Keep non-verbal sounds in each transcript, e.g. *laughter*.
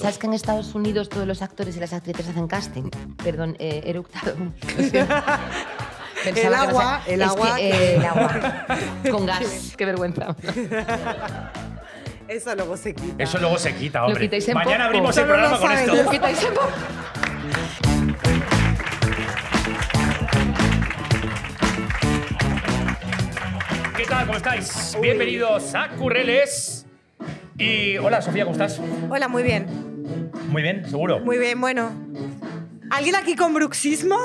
¿Sabes que en Estados Unidos todos los actores y las actrices hacen casting? Perdón, eh, eructado. *laughs* No agua, el agua. que, eh, el agua. *laughs* Con gas. Qué vergüenza. *laughs* Eso luego se quita. Eso luego se quita, Lo hombre. quitáis en Mañana poco. abrimos el lo programa con esto. Lo quitáis en poco. ¿Qué tal? ¿Cómo estáis? Bienvenidos a Curreles. Y hola, Sofía, ¿cómo estás? Hola, muy bien. Muy bien, seguro. Muy bien, bueno. ¿Alguien aquí con bruxismo?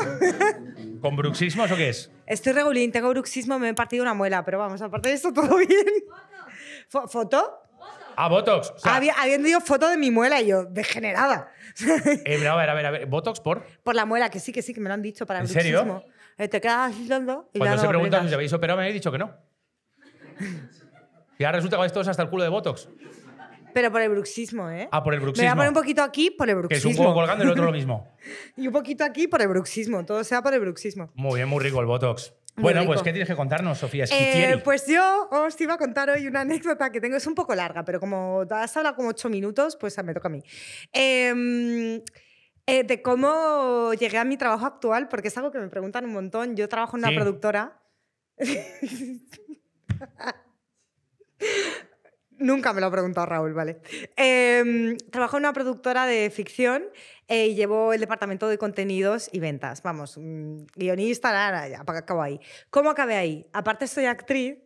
*laughs* ¿Con bruxismos o qué es? Estoy regulín, tengo bruxismo, me he partido una muela, pero vamos, aparte de eso, todo *laughs* bien. Fo- ¿Foto? Ah, Botox. O sea, Había, habían dio foto de mi muela y yo, degenerada. eh, a ver, a ver, a ver. ¿Botox por? Por la muela, que sí, que sí, que me lo han dicho para el ¿En serio? bruxismo. Eh, te quedas aislando y Cuando se no preguntan si os habéis operado, me habéis dicho que no. *laughs* Y ahora resulta que vais todos hasta el culo de Botox. Pero por el bruxismo, ¿eh? Ah, por el Me voy a bruxismo. poner un poquito aquí por el Que es bruxismo. un poco colgando y el otro lo mismo. *laughs* Y un poquito aquí por el bruxismo. Todo sea por el bruxismo. Muy bien, muy rico el Botox. Muy bueno, rico. pues ¿qué tienes que contarnos, Sofía Eh, pues yo os iba a contar hoy una anécdota que tengo. Es un poco larga, pero como has hablado como ocho minutos, pues me toca a mí. Em, eh, de cómo llegué a mi trabajo actual, porque es algo que me preguntan un montón. Yo trabajo en una Sí. productora. *laughs* Nunca me lo ha preguntado Raúl, ¿vale? Em, trabajo en una productora de ficción eh, y llevo el departamento de contenidos y ventas. Vamos, mm, guionista, nada, ya, acabo ahí. ¿Cómo acabé ahí? Aparte soy actriz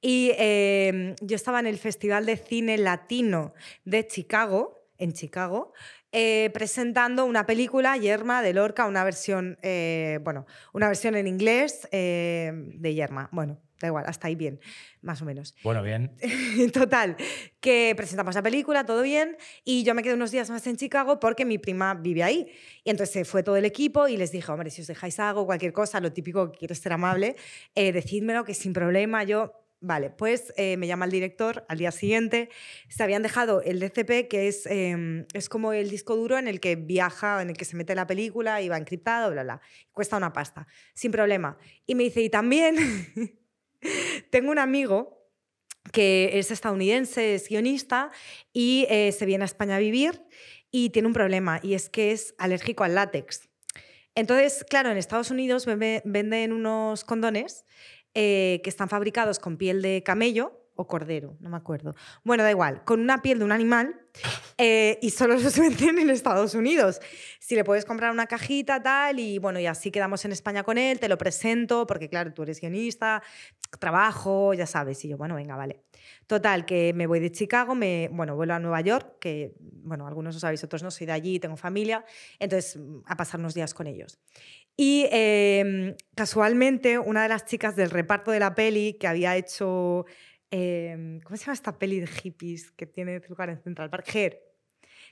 y em, yo estaba en el Festival de Cine Latino de Chicago, en Chicago, eh, presentando una película, Yerma, de Lorca, una versión, eh, bueno, una versión en inglés de Yerma. Bueno, da igual, hasta ahí bien, más o menos. Bueno, bien. *laughs* Total, que presentamos la película, todo bien, y yo me quedé unos días más en Chicago porque mi prima vive ahí. Y entonces se fue todo el equipo y les dije, hombre, si os dejáis algo, cualquier cosa, lo típico que quieres ser amable, eh, decídmelo que sin problema yo... Vale, pues eh, me llama el director al día siguiente. Se habían dejado el DCP, que es, eh, es como el disco duro en el que viaja, en el que se mete la película y va encriptado, bla, bla. Cuesta una pasta, sin problema. Y me dice, y también *laughs* *laughs* tengo un amigo que es estadounidense, es guionista y eh, se viene a España a vivir y tiene un problema y es que es alérgico al látex. Entonces, claro, en Estados Unidos vende- venden unos condones eh, que están fabricados con piel de camello o cordero, no me acuerdo. Bueno, da igual, con una piel de un animal eh, y solo los *laughs* venden en Estados Unidos. Si le puedes comprar una cajita, tal, y bueno, y así quedamos en España con él, te lo presento, porque claro, tú eres guionista, trabajo, ya sabes. Y yo, bueno, venga, vale. Total, que me voy de Chicago, me, bueno, vuelo a Nueva York, que, bueno, algunos lo sabéis, otros no, soy de allí, tengo familia, entonces mm, a pasar unos días con ellos. Y eh, casualmente, una de las chicas del reparto de la peli que había hecho, eh, ¿cómo se llama esta peli de hippies que tiene lugar en Central Park?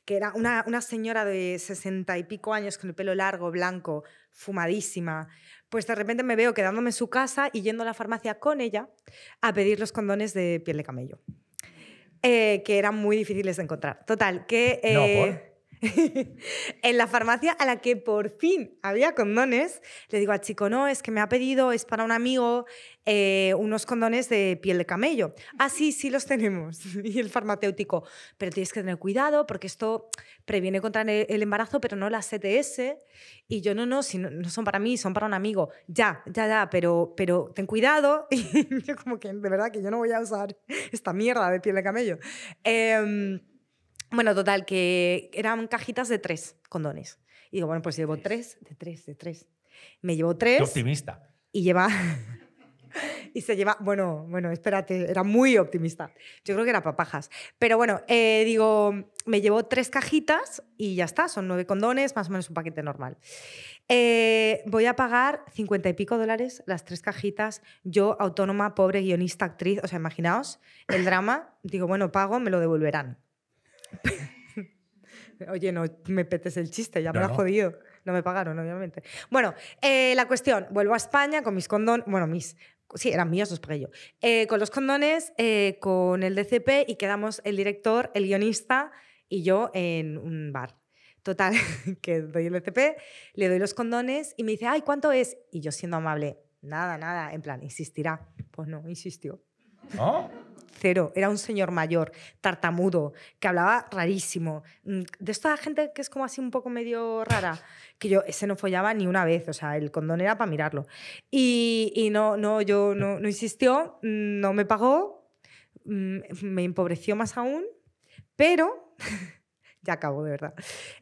Que era una, una señora de sesenta y pico años con el pelo largo, blanco, fumadísima. Pues de repente me veo quedándome en su casa y yendo a la farmacia con ella a pedir los condones de piel de camello, eh, que eran muy difíciles de encontrar. Total, que... No, eh, *laughs* en la farmacia a la que por fin había condones, le digo al chico, no, es que me ha pedido, es para un amigo, eh, unos condones de piel de camello. Ah, sí, sí los tenemos. *laughs* Y el farmacéutico, pero tienes que tener cuidado porque esto previene contra el embarazo, pero no la CTS. Y yo, no, no, si no, no son para mí, son para un amigo. Ya, ya, ya, pero, pero ten cuidado. *laughs* Y yo como que, de verdad, que yo no voy a usar esta mierda de piel de camello. Em, bueno, total, que eran cajitas de tres condones. Y digo, bueno, pues llevo tres, de tres, de tres. Me llevo Qué tres optimista. y lleva... *laughs* y se lleva... Bueno, bueno, espérate, era muy optimista. Yo creo que era papajas. Pero bueno, eh, digo, me llevo tres cajitas y ya está, son nueve condones, más o menos un paquete normal. Eh, voy a pagar cincuenta y pico dólares las tres cajitas, yo autónoma, pobre guionista, actriz, o sea, imaginaos el drama, digo, bueno, pago, me lo devolverán. *laughs* Oye, no me petes el chiste, ya me No, lo has no. jodido. No me pagaron, obviamente. Bueno, eh, la cuestión, vuelvo a España con mis condones, bueno, mis, sí, eran míos, los pagué yo, Eh, con los condones, eh, con el DCP y quedamos el director, el guionista y yo en un bar. Total, *laughs* que doy el DCP, le doy los condones y me dice, ay, ¿cuánto es? Y yo siendo amable, nada, nada, en plan, insistirá. Pues no, insistió. ¿No? Cero. Era un señor mayor, tartamudo, que hablaba rarísimo. Mm, De esta gente que es como así un poco medio rara, que yo, ese no follaba ni una vez, o sea, el condón era para mirarlo. Y, y no, no, yo no, no insistió, mm, no me pagó, mm, me empobreció más aún, pero... *laughs* ya acabo, de verdad.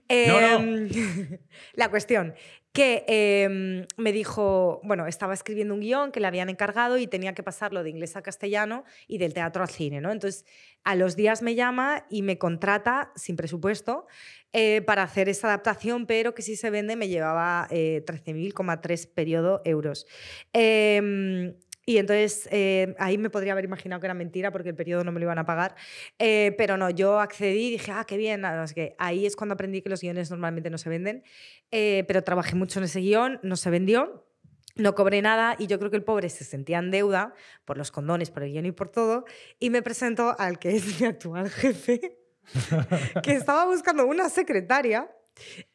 No, no. Em, *laughs* la cuestión, que em, me dijo, bueno, estaba escribiendo un guion que le habían encargado y tenía que pasarlo de inglés a castellano y del teatro al cine, ¿no? Entonces, a los días me llama y me contrata sin presupuesto eh, para hacer esa adaptación, pero que si se vende me llevaba eh, 13.000,3 periodo euros. Em, y entonces eh, ahí me podría haber imaginado que era mentira porque el periodo no me lo iban a pagar. Eh, pero no, yo accedí y dije, ah, qué bien. nada que ahí es cuando aprendí que los guiones normalmente no se venden. Eh, pero trabajé mucho en ese guion, no se vendió. No cobré nada y yo creo que el pobre se sentía en deuda por los condones, por el guion y por todo. Y me presentó al que es mi actual jefe, *laughs* que estaba buscando una secretaria.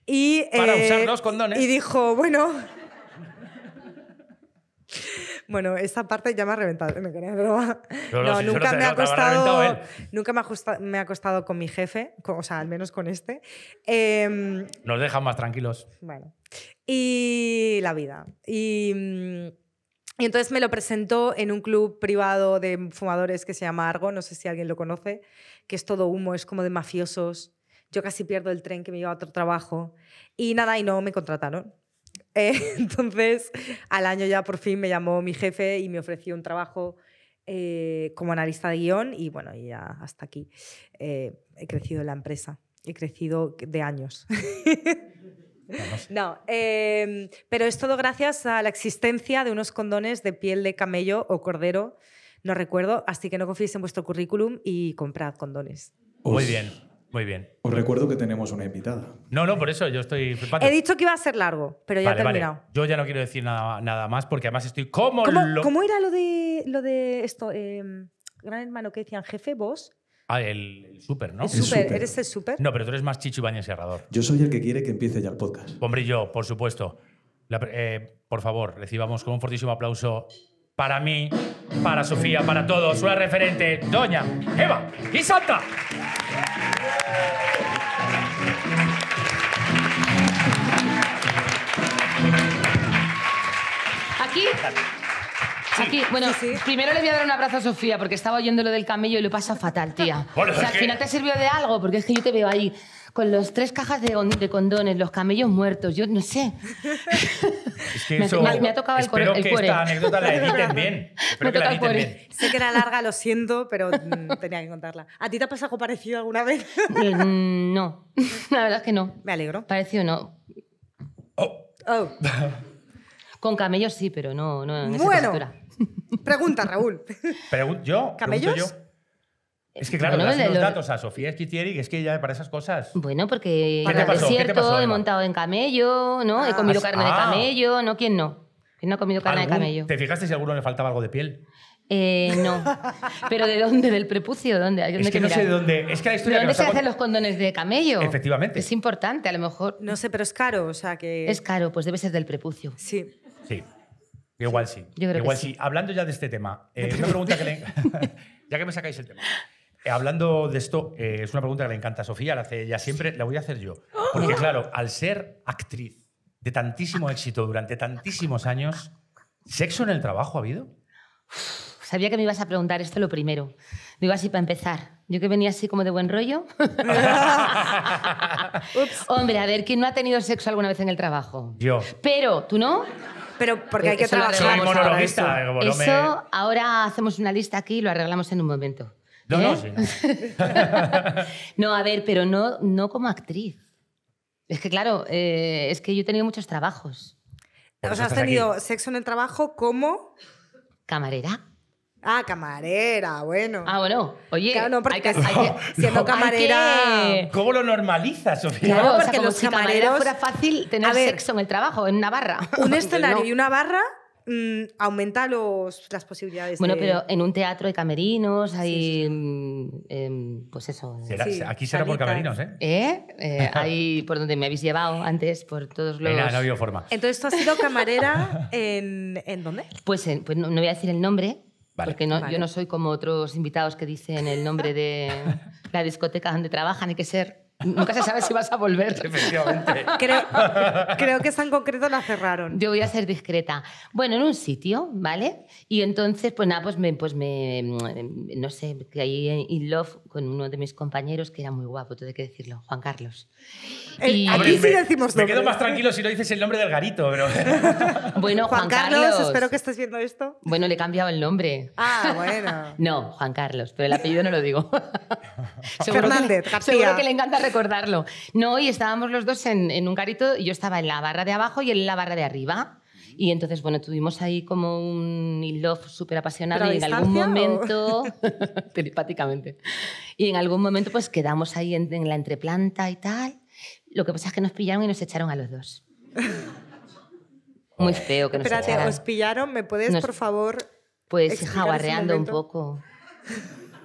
Y, Para eh, usar los condones. Y dijo, bueno. Bueno, esa parte ya me ha reventado, no quería broma. No, no, No, si eso no nunca me ha costado, nunca me ha, justa- me ha costado con mi jefe, con- o sea, al menos con este. Em, Nos dejan más tranquilos. bueno, y la vida. Y, y entonces me lo presentó en un club privado de fumadores que se llama Argo, no sé si alguien lo conoce, que es todo humo, es como de mafiosos. Yo casi pierdo el tren que me lleva a otro trabajo. Y nada, y no me contrataron. Eh, *laughs* entonces, al año ya por fin me llamó mi jefe y me ofreció un trabajo eh, como analista de guion y bueno, y ya hasta aquí. Eh, he crecido en la empresa, he crecido de años. *laughs* No, eh, pero es todo gracias a la existencia de unos condones de piel de camello o cordero, no recuerdo, así que no confiéis en vuestro currículum y comprad condones. Muy bien, muy bien. Os recuerdo que tenemos una invitada. No, no, por eso yo estoy flipando. He dicho que iba a ser largo, pero ya vale, he vale. terminado. Yo ya no quiero decir nada, nada más porque además estoy como ¿Cómo, lo- cómo era lo de, lo de esto? eh, gran hermano que decían jefe, vos. Ah, el, el súper, ¿no? El súper. ¿Eres el súper? No, pero tú eres más Chicho Ibañez Serrador. Yo soy el que quiere que empiece ya el podcast. Hombre y yo, por supuesto. La eh, por favor, recibamos con un fortísimo aplauso para mí, para Sofía, para todos, una referente, Doña Eva y Santa. Aquí. Aquí, bueno, Sí, sí. primero le voy a dar un abrazo a Sofía porque estaba oyendo lo del camello y lo pasa fatal, tía. Bueno, o sea, al que- final te sirvió de algo porque es que yo te veo ahí con los tres cajas de, de condones, los camellos muertos, yo no sé. Es que *laughs* Me- eso, me- me ha tocado el espero cor- el que cuore. esta anécdota la editen bien. *laughs* Espero Me que la toca el editen cuore. bien. Sé que era larga, lo siento, pero mm, tenía que contarla. ¿A ti te ha pasado algo parecido alguna vez? Eh, no, *laughs* la verdad es que no. Me alegro. Pareció no. Oh, Oh. Con camellos sí, pero no, no en esa Bueno. textura. Pregunta, Raúl. pregun- ¿Yo? ¿Camellos? Pregunto yo. Es que claro, Bueno, das los lo- datos a Sofía Esquitieri, que es que ya para esas cosas... Bueno, porque ¿Qué he montado en camello, ¿no? he Ah. comido Ah, carne de ah. camello, ¿no? ¿Quién no? ¿Quién no ha comido carne de ¿Algún- camello? ¿Te fijaste si a alguno le faltaba algo de piel? Eh, no. *laughs* ¿Pero de dónde? ¿Del prepucio? ¿Dónde? Es que no sé de dónde... Es que la ¿De historia que dónde nos se ha hacen cont- los condones de camello? Efectivamente. Es importante, a lo mejor. No sé, pero es caro, o sea que... Es caro, pues debe ser del prepucio. Sí. Sí. Igual sí. Yo creo que Igual sí. sí. Hablando ya de este tema, eh, una pregunta que le... *laughs* *laughs* ya que me sacáis el tema. Eh, hablando de esto, eh, es una pregunta que le encanta a Sofía, la hace ella siempre, la voy a hacer yo. Porque claro, al ser actriz de tantísimo éxito durante tantísimos años, ¿sexo en el trabajo ha habido? Sabía que me ibas a preguntar esto lo primero. Digo así para empezar. Yo que venía así como de buen rollo. *laughs* *laughs* Hombre, a ver, ¿quién no ha tenido sexo alguna vez en el trabajo? Yo. Pero, ¿tú no? Pero porque hay que Eso lo trabajar. Soy arreglamos monologuista. como no me- Eso, ahora hacemos una lista aquí y lo arreglamos en un momento. No, no, ¿Eh? sí, no. *laughs* No, a ver, pero no, no como actriz. Es que, claro, eh, es que yo he tenido muchos trabajos. O sea, has estás aquí. tenido sexo en el trabajo como... Camarera. Ah, camarera, bueno. Ah, bueno, oye, Claro, no, porque hay que, hay que- siendo *laughs* hay camarera... que- ¿Cómo lo normalizas, Sofía? Claro, No, o sea, porque como los si camarera camareros- fuera fácil tener ver, sexo en el trabajo, en una barra. Un *laughs* Pues escenario no. y una barra mm, aumenta los, las posibilidades Bueno, de... pero en un teatro hay camerinos, hay. mm, em, pues eso. Será- Sí, aquí será por camerinos, ¿eh? ¿Eh? Eh, *laughs* Ahí por donde me habéis llevado antes, por todos los. Venga, no ha habido forma. Entonces tú has sido camarera en... ¿En dónde? Pues, en- pues no, no voy a decir el nombre, Vale. Porque no, Vale. yo no soy como otros invitados que dicen el nombre de *laughs* la discoteca donde trabajan, hay que ser. Nunca se sabe si vas a volver. Efectivamente. Creo, creo que esa en concreto la cerraron. Yo voy a ser discreta. Bueno, en un sitio, ¿vale? Y entonces, pues nada, pues me, pues me no sé, caí in love con uno de mis compañeros que era muy guapo, hay que decirlo, Juan Carlos. El- Y- aquí Hombre, sí me, decimos me quedo nombres. más tranquilo si no dices el nombre del garito, pero. *laughs* Bueno, Juan, Carlos, espero que estés viendo esto. Bueno, le he cambiado el nombre. Ah, bueno. *laughs* No, Juan Carlos, pero el apellido no lo digo. *laughs* seguro, Fernández, que, seguro que le encanta recordarlo. No, y estábamos los dos en, en un garito, y yo estaba en la barra de abajo y él en la barra de arriba. Y entonces, bueno, tuvimos ahí como un in love súper apasionado ¿Pero a y en algún momento, *laughs* telepáticamente, y en algún momento pues quedamos ahí en, en la entreplanta y tal. Lo que pasa es que nos pillaron y nos echaron a los dos. *laughs* Muy feo que nos Espérate, echaran. os pillaron. ¿Me puedes, Nos- por favor? Pues explicar hija, ese un momento? poco.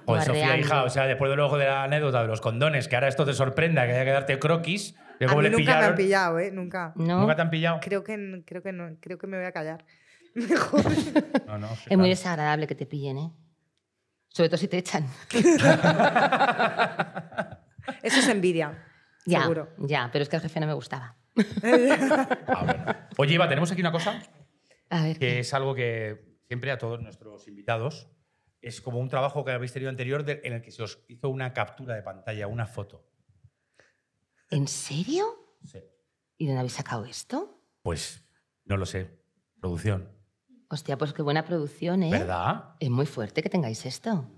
Pues Sofía, hija, o sea, después de luego de la anécdota de los condones, que ahora esto te sorprenda, que haya que darte croquis, A mí nunca me han pillaron. pillado, ¿eh? Nunca. ¿No? ¿Nunca te han pillado? Creo que, creo que no. Creo que me voy a callar. *laughs* Mejor. No, no. Es muy desagradable que te pillen, ¿eh? Sobre todo si te echan. *laughs* Eso es envidia. Ya, Seguro. ya, pero es que el jefe no me gustaba. *laughs* Ah, bueno. Oye, Eva, tenemos aquí una cosa A ver. que es algo que siempre a todos nuestros invitados es como un trabajo que habéis tenido anterior de- en el que se os hizo una captura de pantalla, una foto. ¿En serio? Sí. ¿Y dónde habéis sacado esto? Pues no lo sé. Producción. Hostia, pues qué buena producción, ¿eh? ¿Verdad? Es muy fuerte que tengáis esto.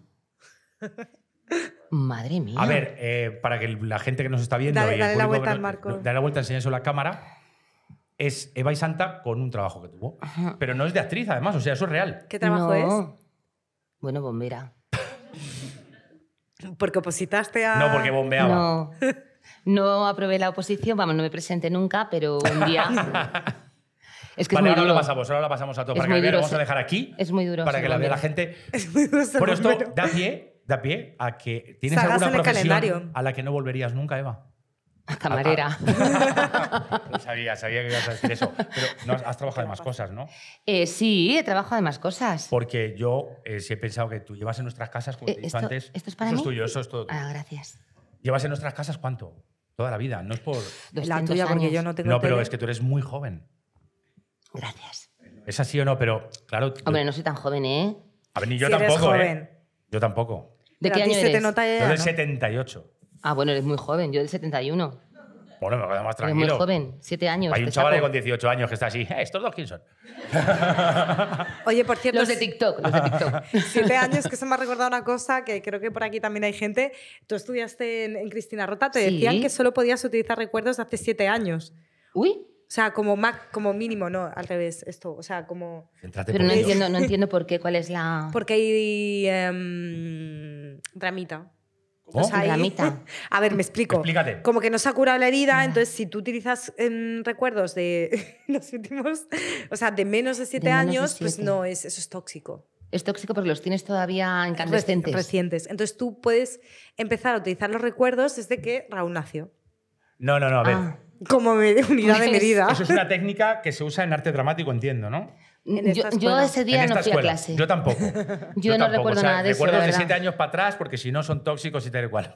Madre mía. A ver, eh, para que la gente que nos está viendo. Dale- y el dale la vuelta al no- marco. Dale la vuelta, enseñárselo a la cámara. Es Eva y Santa con un trabajo que tuvo. Ajá. Pero no es de actriz, además, o sea, eso es real. ¿Qué trabajo No. Bueno, bombera. es? *laughs* Porque opositaste a. No, porque bombeaba. No. *laughs* No aprobé la oposición, vamos, no me presenté nunca, pero un día. *laughs* es que vale, es muy ahora duro. lo pasamos, ahora lo pasamos a todo. Es para que la vamos a dejar aquí. Es muy duro. para que la vea la gente. *laughs* Es muy duro Por esto da pie, da pie a que tienes Salgas alguna en profesión calendario. a la que no volverías nunca, Eva. Camarera. *laughs* sabía, sabía que ibas a decir eso. Pero no, has trabajado en más cosas, ¿no? Eh, sí, he trabajado de más cosas. Porque yo eh, sí he pensado que tú llevas en nuestras casas, como Eh, te he dicho esto- antes. ¿esto es para eso mí? es tuyo, eso es todo tuyo. Ah, gracias. ¿Llevas en nuestras casas cuánto? Toda la vida, no es por. La 200 tuya, porque yo no tengo. No, pero tele. es que tú eres muy joven. Gracias. ¿Es así o no? Pero, claro. yo- Hombre, no soy tan joven, ¿eh? a ver, ni yo Si eres tampoco, ¿eh? joven. Yo tampoco. ¿De Pero qué año se te eres? nota ya, Yo del ¿no? 78. Ah, bueno, eres muy joven. Yo del 71. Bueno, me quedo más Eres tranquilo. muy joven. Siete años. Hay un chaval saco. con 18 años que está así. "Eh, ¿Estos dos quién son? *laughs* Oye, por cierto. Los de TikTok, los de TikTok. *laughs* Siete años que se me ha recordado una cosa que creo que por aquí también hay gente. Tú estudiaste en, en Cristina Rota, te Sí. decían que solo podías utilizar recuerdos de hace siete años. Uy, O sea, como, mac- como mínimo, no, al revés, esto. O sea, como. Céntrate pero por no entiendo, no entiendo por qué, cuál es la... Porque hay. em, dramita. ¿Cómo? O sea, hay- Dramita. A ver, me explico. Explícate. Como que no se ha curado la herida, entonces si tú utilizas em, recuerdos de *laughs* los últimos, o sea, de menos de siete De menos de años, pues no, es, eso es tóxico. Es tóxico porque los tienes todavía incandescentes. Reci- Recientes. Entonces tú puedes empezar a utilizar los recuerdos desde que Raúl nació. No, no, no, a ver. Ah. Como me- unidad de Pues- medida. Eso es una *laughs* técnica que se usa en arte dramático, entiendo, ¿no? En yo, esta yo escuela. ese día en no fui escuela. a clase. Yo tampoco. *laughs* Yo no tampoco. recuerdo O sea, nada de eso, Recuerdos de siete años para atrás, porque si no son tóxicos y tal y cual.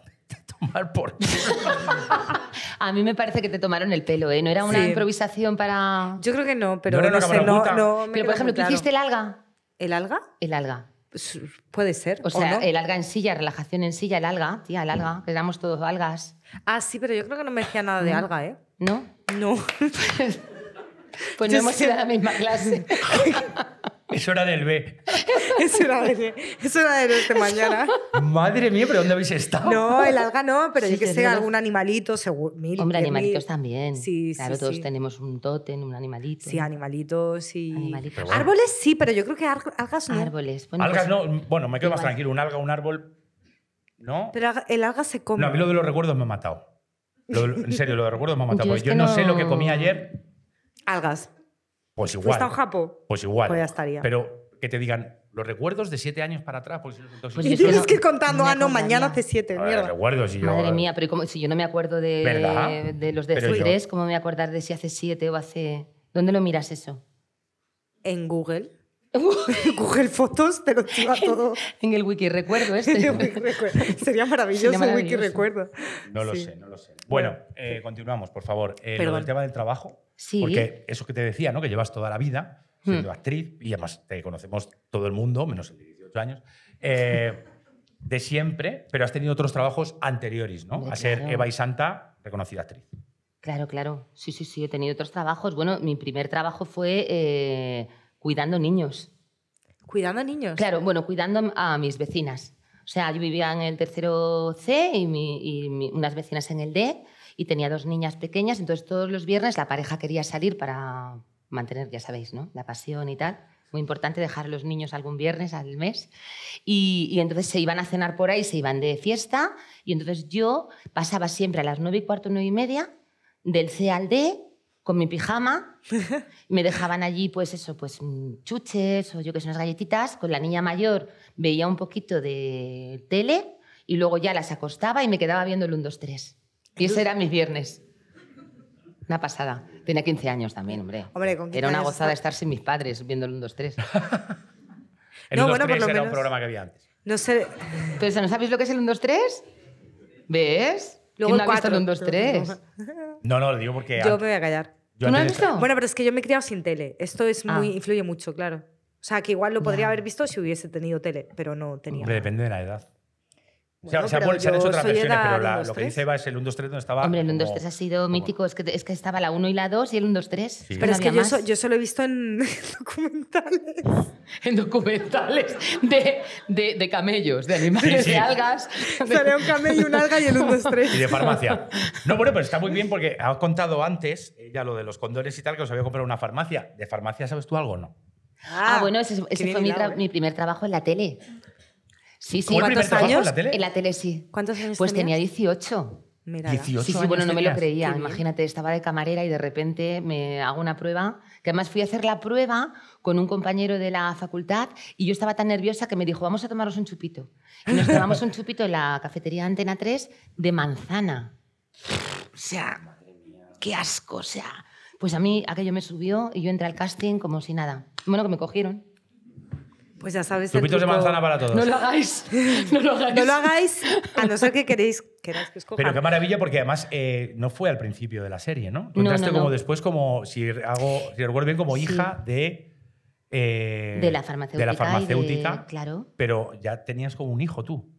Tomar por. *laughs* A mí me parece que te tomaron el pelo, ¿eh? No era una Sí. improvisación para... Yo creo que no, pero ¿No no, sé, no, Pero, por ejemplo, ¿tú claro. hiciste el alga? ¿El alga? El alga. Pues, puede ser. O sea, no? el alga en silla, relajación en silla, el alga, tía, el alga, que éramos todos algas. Ah, sí, pero yo creo que no me decía nada de alga, ¿eh? ¿No? No. *laughs* Pues Yo no hemos sé- ido a la misma clase. *laughs* Eso era del B. eso era de, eso era de este mañana. Madre mía, ¿pero dónde habéis estado? No, el alga no, pero Sí, yo que sí, sé, es algún animalito, seguro. Mil, Hombre, animalitos mil. también. Sí, sí, Claro, todos sí. tenemos un tótem, un animalito. Sí, animalitos y. Animalitos. Bueno. Árboles sí, pero yo creo que algas no. Árboles. Bueno, Algas pues- no. Bueno, me quedo más igual. tranquilo. Un alga, un árbol. ¿No? Pero el alga se come. No, a mí lo de los recuerdos me ha matado. Lo en serio, lo de recuerdos me ha matado. Yo porque es yo que no... sé no- lo que comí ayer. Algas. Pues ¿Fuiste igual. a un japo? Pues igual. Pues ya estaría. Pero que te digan los recuerdos de siete años para atrás, porque si no tóxicos. Pues Y yo eso tienes no- que ir contando, ah, no, mañana hace siete, ver, mierda. recuerdos y yo. Madre mía, pero como, si yo no me acuerdo de, los de C3, ¿cómo me voy a acordar de si hace siete o hace... ¿Dónde lo miras eso? En Google. *laughs* *laughs* Google Fotos te lo chiva todo. En el wiki recuerdo este. *laughs* Sería maravilloso Sería el wiki maravilloso. recuerdo. No lo Sí. sé, no lo sé. Bueno, eh, continuamos, por favor. Eh, lo Perdón. del tema del trabajo. Sí. Porque eso que te decía, ¿no? Que llevas toda la vida siendo Hmm. actriz y además te conocemos todo el mundo, menos el de 18 años, eh, de siempre, pero has tenido otros trabajos anteriores, ¿no? Hombre, A ser claro. Eva y Santa, reconocida actriz. Claro, claro. Sí, sí, sí, he tenido otros trabajos. Bueno, mi primer trabajo fue eh, cuidando niños. Cuidando a niños. Claro, bueno, cuidando a mis vecinas. O sea, yo vivía en el tercero C y, mi- y mi- unas vecinas en el D y tenía dos niñas pequeñas, entonces todos los viernes la pareja quería salir para mantener, ya sabéis, ¿no? La pasión y tal. Muy importante dejar a los niños algún viernes al mes. Y, y entonces se iban a cenar por ahí, se iban de fiesta y entonces yo pasaba siempre a las nueve y cuarto, nueve y media del C al D con mi pijama. Me dejaban allí, pues eso, pues mm, chuches o yo que sé, unas galletitas. Con la niña mayor veía un poquito de tele y luego ya las acostaba y me quedaba viendo el 1, 2, 3. Y ese era mis viernes. Una pasada. Tenía 15 años también, hombre. Hombre, con 15 Era una gozada está- estar sin mis padres viendo el 1, 2, 3. El No, 1, 2, bueno, por 3 lo era un menos- programa que había antes. No sé. Entonces, ¿no sabéis lo que es el 1, 2, 3? ¿Ves? Luego ¿Quién el no ha visto el cuatro. 1, 2, 3? No, no, lo digo porque... Yo me voy a callar. yo ¿Tú no has visto? Bueno, pero es que yo me he criado sin tele. Esto es Ah. muy, influye mucho, claro. O sea, que igual lo podría haber visto si hubiese tenido tele, pero no tenía. Hombre, depende de la edad. Bueno, se, ha pero vuel- se han hecho otras versiones, pero la- 1, lo 2, que 3. dice Eva es el 1, 2, 3 donde estaba... Hombre, el 1, 2, como- 3 ha sido como- mítico. Es que, es que estaba la 1 y la 2 y el 1, 2, 3. Sí. Pero no es que yo, so- yo solo he visto en *laughs* documentales. *laughs* en documentales de, de, de camellos, de animales, Sí, sí. de algas. *laughs* Sale un camello, un alga y el 1, 2, 3. Y de farmacia. No, bueno, pero está muy bien porque ha contado antes, ella lo de los condones y tal, que os había comprado una farmacia. ¿De farmacia sabes tú algo o no? Ah, bueno, ese, ese fue mi, tra- ¿eh? mi primer trabajo en la tele. Sí, sí. ¿Fue el primer ¿Cuántos trabajo en años? la tele? En la tele sí. ¿Cuántos años Pues tenía tenías? 18. Mira, 18 Sí, sí, años bueno, no me lo creía. Qué bien. Imagínate, estaba de camarera y de repente me hago una prueba, que además fui a hacer la prueba con un compañero de la facultad y yo estaba tan nerviosa que me dijo, vamos a tomarnos un chupito. Y nos tomamos un chupito en la cafetería Antena 3 de manzana. O sea, qué asco, o sea. Pues a mí aquello me subió y yo entré al casting como si nada. Bueno, que me cogieron. Pues ya sabes. Chupitos de manzana para todos. No lo hagáis, *laughs* no lo hagáis. No lo hagáis, a no ser que *laughs* queréis, queráis que os cojan. Pero qué maravilla porque además eh, no fue al principio de la serie, ¿no? Tú No, entraste no, como no. después, como, si hago, si recuerdo bien, como Sí. hija de... eh, De la farmacéutica. De la de- farmacéutica, claro. pero ya tenías como un hijo tú.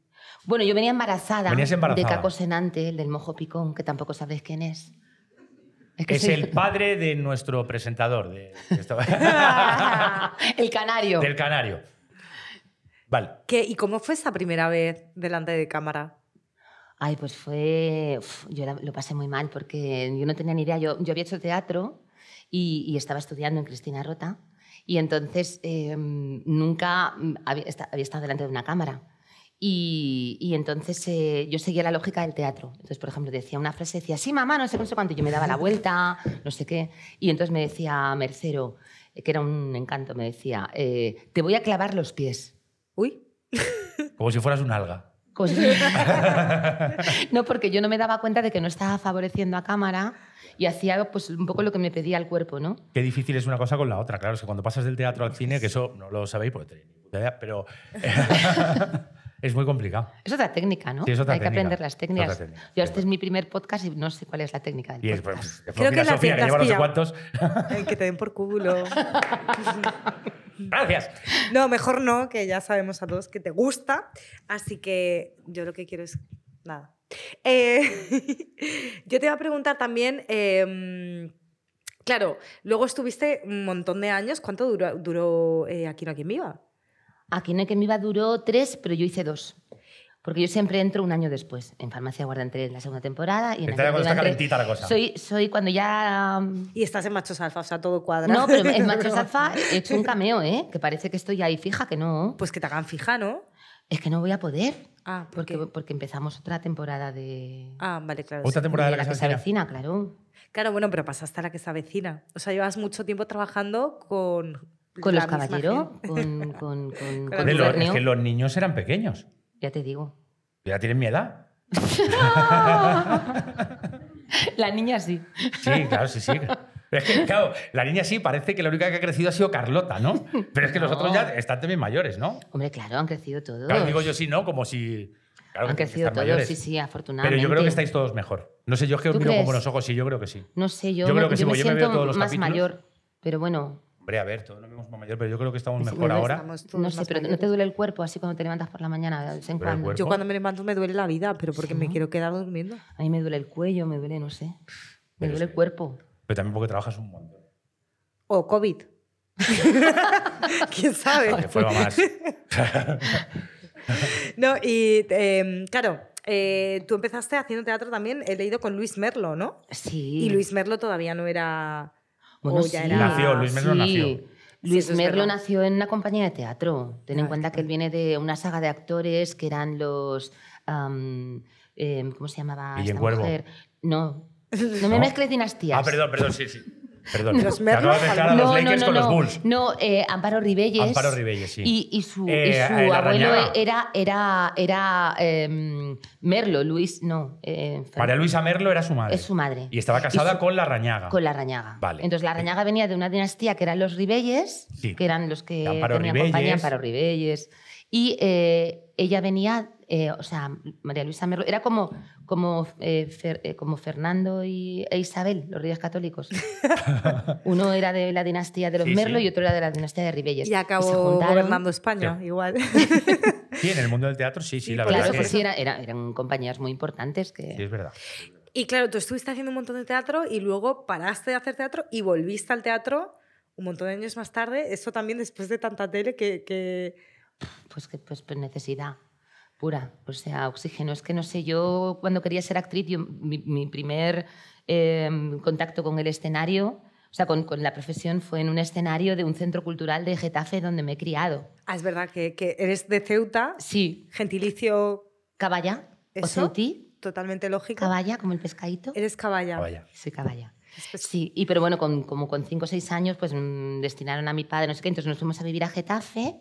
Bueno, yo venía embarazada, Venías embarazada. de Caco Senante, el del mojo picón, que tampoco sabréis quién es. que Es soy- el *laughs* padre de nuestro presentador, de, de esta- el canario. del Canario. Vale. ¿Qué- ¿Y cómo fue esa primera vez delante de cámara? Ay, pues fue... uf, yo lo pasé muy mal porque yo no tenía ni idea. Yo, yo había hecho teatro y, y estaba estudiando en Cristina Rota y entonces eh, nunca había, esta- había estado delante de una cámara. Y, y entonces eh, yo seguía la lógica del teatro. Entonces, por ejemplo, decía una frase, decía, sí, mamá, no sé, no sé cuánto. y Yo me daba la vuelta, no sé qué. Y entonces me decía Mercero, que era un encanto, me decía, eh, te voy a clavar los pies. Uy, Como si fueras un alga. No, porque yo no me daba cuenta de que no estaba favoreciendo a cámara y hacía pues, un poco lo que me pedía el cuerpo, ¿no? Qué difícil es una cosa con la otra. Claro, es que cuando pasas del teatro al cine, que eso no lo sabéis porque tenéis ni puta idea, pero *laughs* es muy complicado. Es otra técnica, ¿no? Sí, es otra Hay que aprender las técnicas. técnica, Yo este es mi primer podcast y no sé cuál es la técnica del Y es, podcast. pues, Creo que la Sofía, que lleva no sé cuántos. que te den por culo. *laughs* Gracias. No, mejor no, que ya sabemos a todos que te gusta. Así que yo lo que quiero es. Nada. Eh, *laughs* yo te iba a preguntar también. eh, claro, luego estuviste un montón de años. ¿Cuánto duró, duró eh, Aquí no hay quien viva? Aquí no hay me iba duró tres, pero yo hice dos. Porque yo siempre entro un año después. En Farmacia Guarda entré en la segunda temporada y en Está, Aquí no está entré- calentita la cosa. Soy, soy cuando ya Y estás en Machos Alfa, o sea, todo cuadra. No, pero en *laughs* Machos Alfa he hecho un cameo, ¿eh? Que parece que estoy ahí fija, que no. Pues que te hagan fija, ¿no? Es que no voy a poder. Ah, ¿por Porque, qué? porque empezamos otra temporada de. Ah, vale, claro. Otra sí. temporada de de la que se avecina. claro. Claro, bueno, pero pasaste a la que se avecina. O sea, llevas mucho tiempo trabajando con. Con la los misma caballeros, gente. con, con, *laughs* con, Con con es que los niños eran pequeños. Ya te digo. Ya tienen mi edad. *laughs* La niña sí. Sí, claro, sí, sí. Es que, claro, la niña sí parece que la única que ha crecido ha sido Carlota, ¿no? Pero es que los No. otros ya están también mayores, ¿no? Hombre, claro, han crecido todos. Claro, digo yo sí, ¿no? Como si. Claro, han crecido todos, mayores. sí, sí, Pero afortunadamente. yo creo que estáis todos mejor. No sé, yo es que os ¿Tú miro con crees? buenos ojos y yo creo que sí. No sé, yo, Yo me, creo que sí, yo me yo me veo siento todos los más capítulos. mayor. Pero bueno, Hombre, a ver, todos nos vemos más mayor, pero yo creo que estamos Sí, mejor me ahora. Estamos no sé, pero ¿no te duele el cuerpo así cuando te levantas por la mañana de vez en ¿Duele el cuando? Yo cuando me levanto me duele la vida, pero porque Sí, me quiero quedar durmiendo. A mí me duele el cuello, me duele, no sé. Me Pero duele es el cuerpo. Pero también porque trabajas un montón. O COVID. *laughs* ¿Quién sabe? Que fuera más. *laughs* No, y eh, claro, eh, tú empezaste haciendo teatro también, he leído con Luis Merlo, ¿no? Sí. Y Luis Merlo todavía no era... Bueno, o ya sí. era- Nació, Luis Merlo Sí. nació. Luis Merlo nació en una compañía de teatro. Ten en Ah, cuenta que él viene de una saga de actores que eran los. em, ¿Cómo se llamaba esta Cuervo. mujer? No. *laughs* No me ¿No? mezcles dinastías. Ah, perdón, perdón, sí, sí. Perdón. Los Te acabo de a los no, Lakers no, con no, los no. Bulls. No, eh, Amparo Ribelles. Amparo Ribelles, sí. Y, y su, y Eh, su eh, abuelo Rañaga. era, era, era em, Merlo, Luis, no. eh, María Luisa Merlo era su madre. Es su madre. Y estaba casada su- con la Rañaga. Con la Rañaga. Vale. Entonces la Rañaga venía de una dinastía que eran los Ribelles, Sí. que eran los que Amparo tenían Ribelles. compañía, Amparo Ribelles. Y eh, ella venía, eh, o sea, María Luisa Merlo, era como, como, eh, Fer- eh, como Fernando y, e Isabel, los reyes católicos. *laughs* Uno era de la dinastía de los Sí, Merlo sí. y otro era de la dinastía de Ribelles. Y acabó juntaron. gobernando España, Sí. igual. *laughs* Sí, en el mundo del teatro sí, sí, la Claro, verdad es pues que sí, era- era- eran compañías muy importantes que... sí, es verdad. y claro, tú estuviste haciendo un montón de teatro y luego paraste de hacer teatro y volviste al teatro un montón de años más tarde. Eso también después de tanta tele que... que... Pues que pues, pues necesidad pura, o sea, oxígeno. Es que no sé, yo cuando quería ser actriz, yo- mi, mi primer eh, contacto con el escenario, o sea, con, con la profesión fue en un escenario de un centro cultural de Getafe donde me he criado. Ah, es verdad que, que eres de Ceuta, Sí, gentilicio caballa, o ¿Eso? ceutí, totalmente lógico. caballa, como el pescadito. Eres caballa. Vaya. Soy caballa. Sí, y pero bueno, con, como con 5 o 6 años, pues mm, destinaron a mi padre, no sé qué, entonces nos fuimos a vivir a Getafe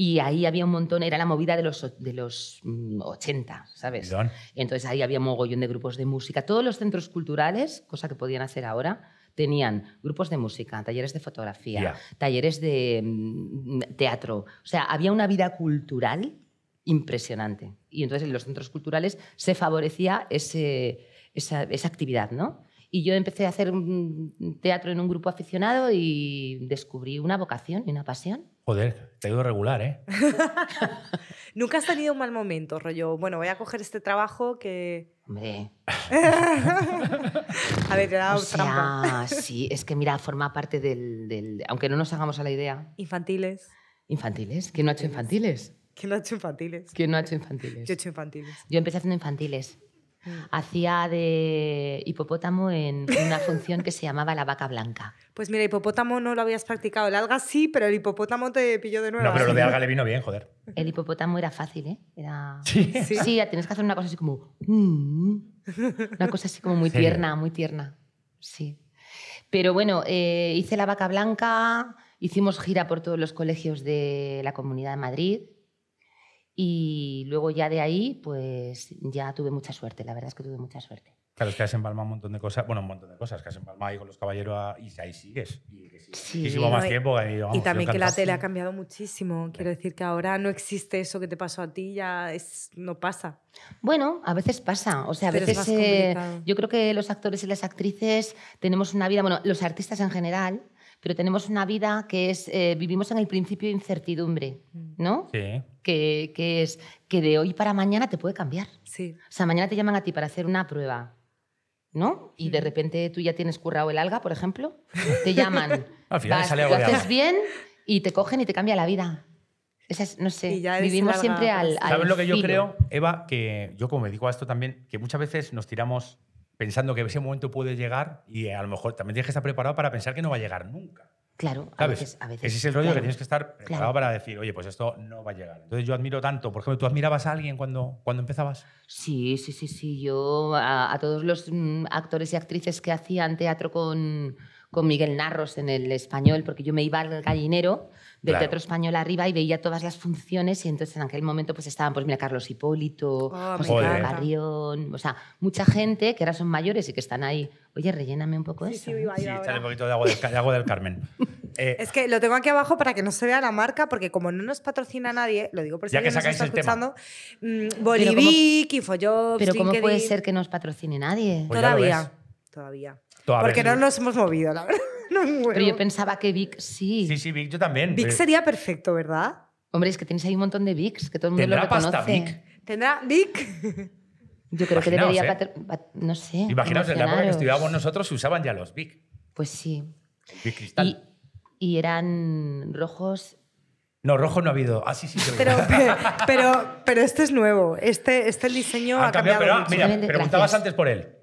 y ahí había un montón, era la movida de los, de los mm, 80, ¿sabes? Perdón. Entonces ahí había mogollón de grupos de música. Todos los centros culturales, cosa que podían hacer ahora, tenían grupos de música, talleres de fotografía, talleres de mm, teatro. O sea, había una vida cultural impresionante. Y entonces en los centros culturales se favorecía ese, esa, esa actividad, ¿no? Y yo empecé a hacer teatro en un grupo aficionado y descubrí una vocación y una pasión. Joder, te ha ido regular, ¿eh? *laughs* Nunca has tenido un mal momento, rollo. Bueno, voy a coger este trabajo que. Hombre, *laughs* A ver, te he dado o trampa. sí, es que mira, forma parte del, del- Aunque no nos hagamos a la idea, Infantiles. infantiles. ¿Quién no ha hecho infantiles? ¿Quién no ha hecho infantiles? ¿Quién no ha hecho infantiles? Yo he hecho infantiles. Yo empecé haciendo infantiles. Mm. Hacía de hipopótamo en una función que se llamaba La Vaca Blanca. Pues mira, hipopótamo no lo habías practicado. El alga sí, pero el hipopótamo te pilló de nuevo. No, pero lo de alga le vino bien, joder. El hipopótamo era fácil, ¿eh? Era... Sí. Sí. Sí, tienes que hacer una cosa así como... mm, Una cosa así como muy *laughs* tierna, muy tierna. Sí. Pero bueno, eh, hice la vaca blanca, hicimos gira por todos los colegios de la Comunidad de Madrid y luego ya de ahí, pues ya tuve mucha suerte, la verdad es que tuve mucha suerte. Claro, es que has empalmado un montón de cosas. Bueno, un montón de cosas. Que has empalmado ahí con los caballeros a- y ahí sigues. Y que sigues Sí. muchísimo más No, y- tiempo. Y, vamos, y también que la tele ha cambiado muchísimo. Quiero decir que ahora no existe eso que te pasó a ti, ya es, no pasa. Bueno, a veces pasa. O sea, a Pero veces más eh, yo creo que los actores y las actrices tenemos una vida, bueno, los artistas en general, pero tenemos una vida que es, eh, vivimos en el principio de incertidumbre, Mm. ¿no? Sí. Que, que es que de hoy para mañana te puede cambiar. Sí. O sea, mañana te llaman a ti para hacer una prueba, ¿no? Y de Ujú. repente tú ya tienes currado el alga, por ejemplo, te llaman, *laughs* Al final vas, sale lo haces bien y te cogen y te cambia la vida. Esa es, no sé, Y ya eres vivimos siempre al, al ¿Sabes lo que yo filo. creo, Eva? Que yo como me dedico a esto también, que muchas veces nos tiramos pensando que ese momento puede llegar y a lo mejor también tienes que estar preparado para pensar que no va a llegar nunca. Claro, a veces, a veces. Ese es el rollo claro. que tienes que estar preparado Claro. para decir, oye, pues esto no va a llegar. Entonces yo admiro tanto. Por ejemplo, ¿tú admirabas a alguien cuando, cuando empezabas? Sí, sí, sí, sí. Yo a, a todos los mm, actores y actrices que hacían teatro con, con Miguel Narros en el español, porque yo me iba al gallinero del Claro. Teatro Español arriba y veía todas las funciones y entonces en aquel momento pues estaban, pues mira, Carlos Hipólito, Oh, José. Carrión, o sea, mucha gente que ahora son mayores y que están ahí. Oye, relléname un poco Sí, eso. sí, ¿eh? Sí, échale un poquito de agua del, de agua del Carmen. *laughs* Eh, Es que lo tengo aquí abajo para que no se vea la marca, porque como no nos patrocina nadie, lo digo por si Ya que sacáis está el tema. escuchando, mm, Bolivic, Infojobs, Pero ¿cómo puede ser que no os patrocine nadie? Pues Todavía, todavía. Todavía. Porque no nos hemos movido, la verdad. *laughs* No. Pero yo pensaba que Vic sí. Sí, sí, Vic, yo también. Vic Eh, sería perfecto, ¿verdad? Hombre, es que tenéis ahí un montón de Vics, que todo el mundo lo ¿Tendrá reconoce. pasta Vic? ¿Tendrá Vic? Yo creo que Imaginaos, debería, ¿eh? no sé. Imaginaos, en la época que estudiábamos nosotros se usaban ya los Vic. Pues sí. Vic Cristal. Y, y eran rojos. No, rojo no ha habido. Ah, sí, sí. Pero, *laughs* pero, pero este es nuevo. Este, este el diseño Ha ha cambiado, cambiado pero mucho. mira, preguntabas gracias. antes por él.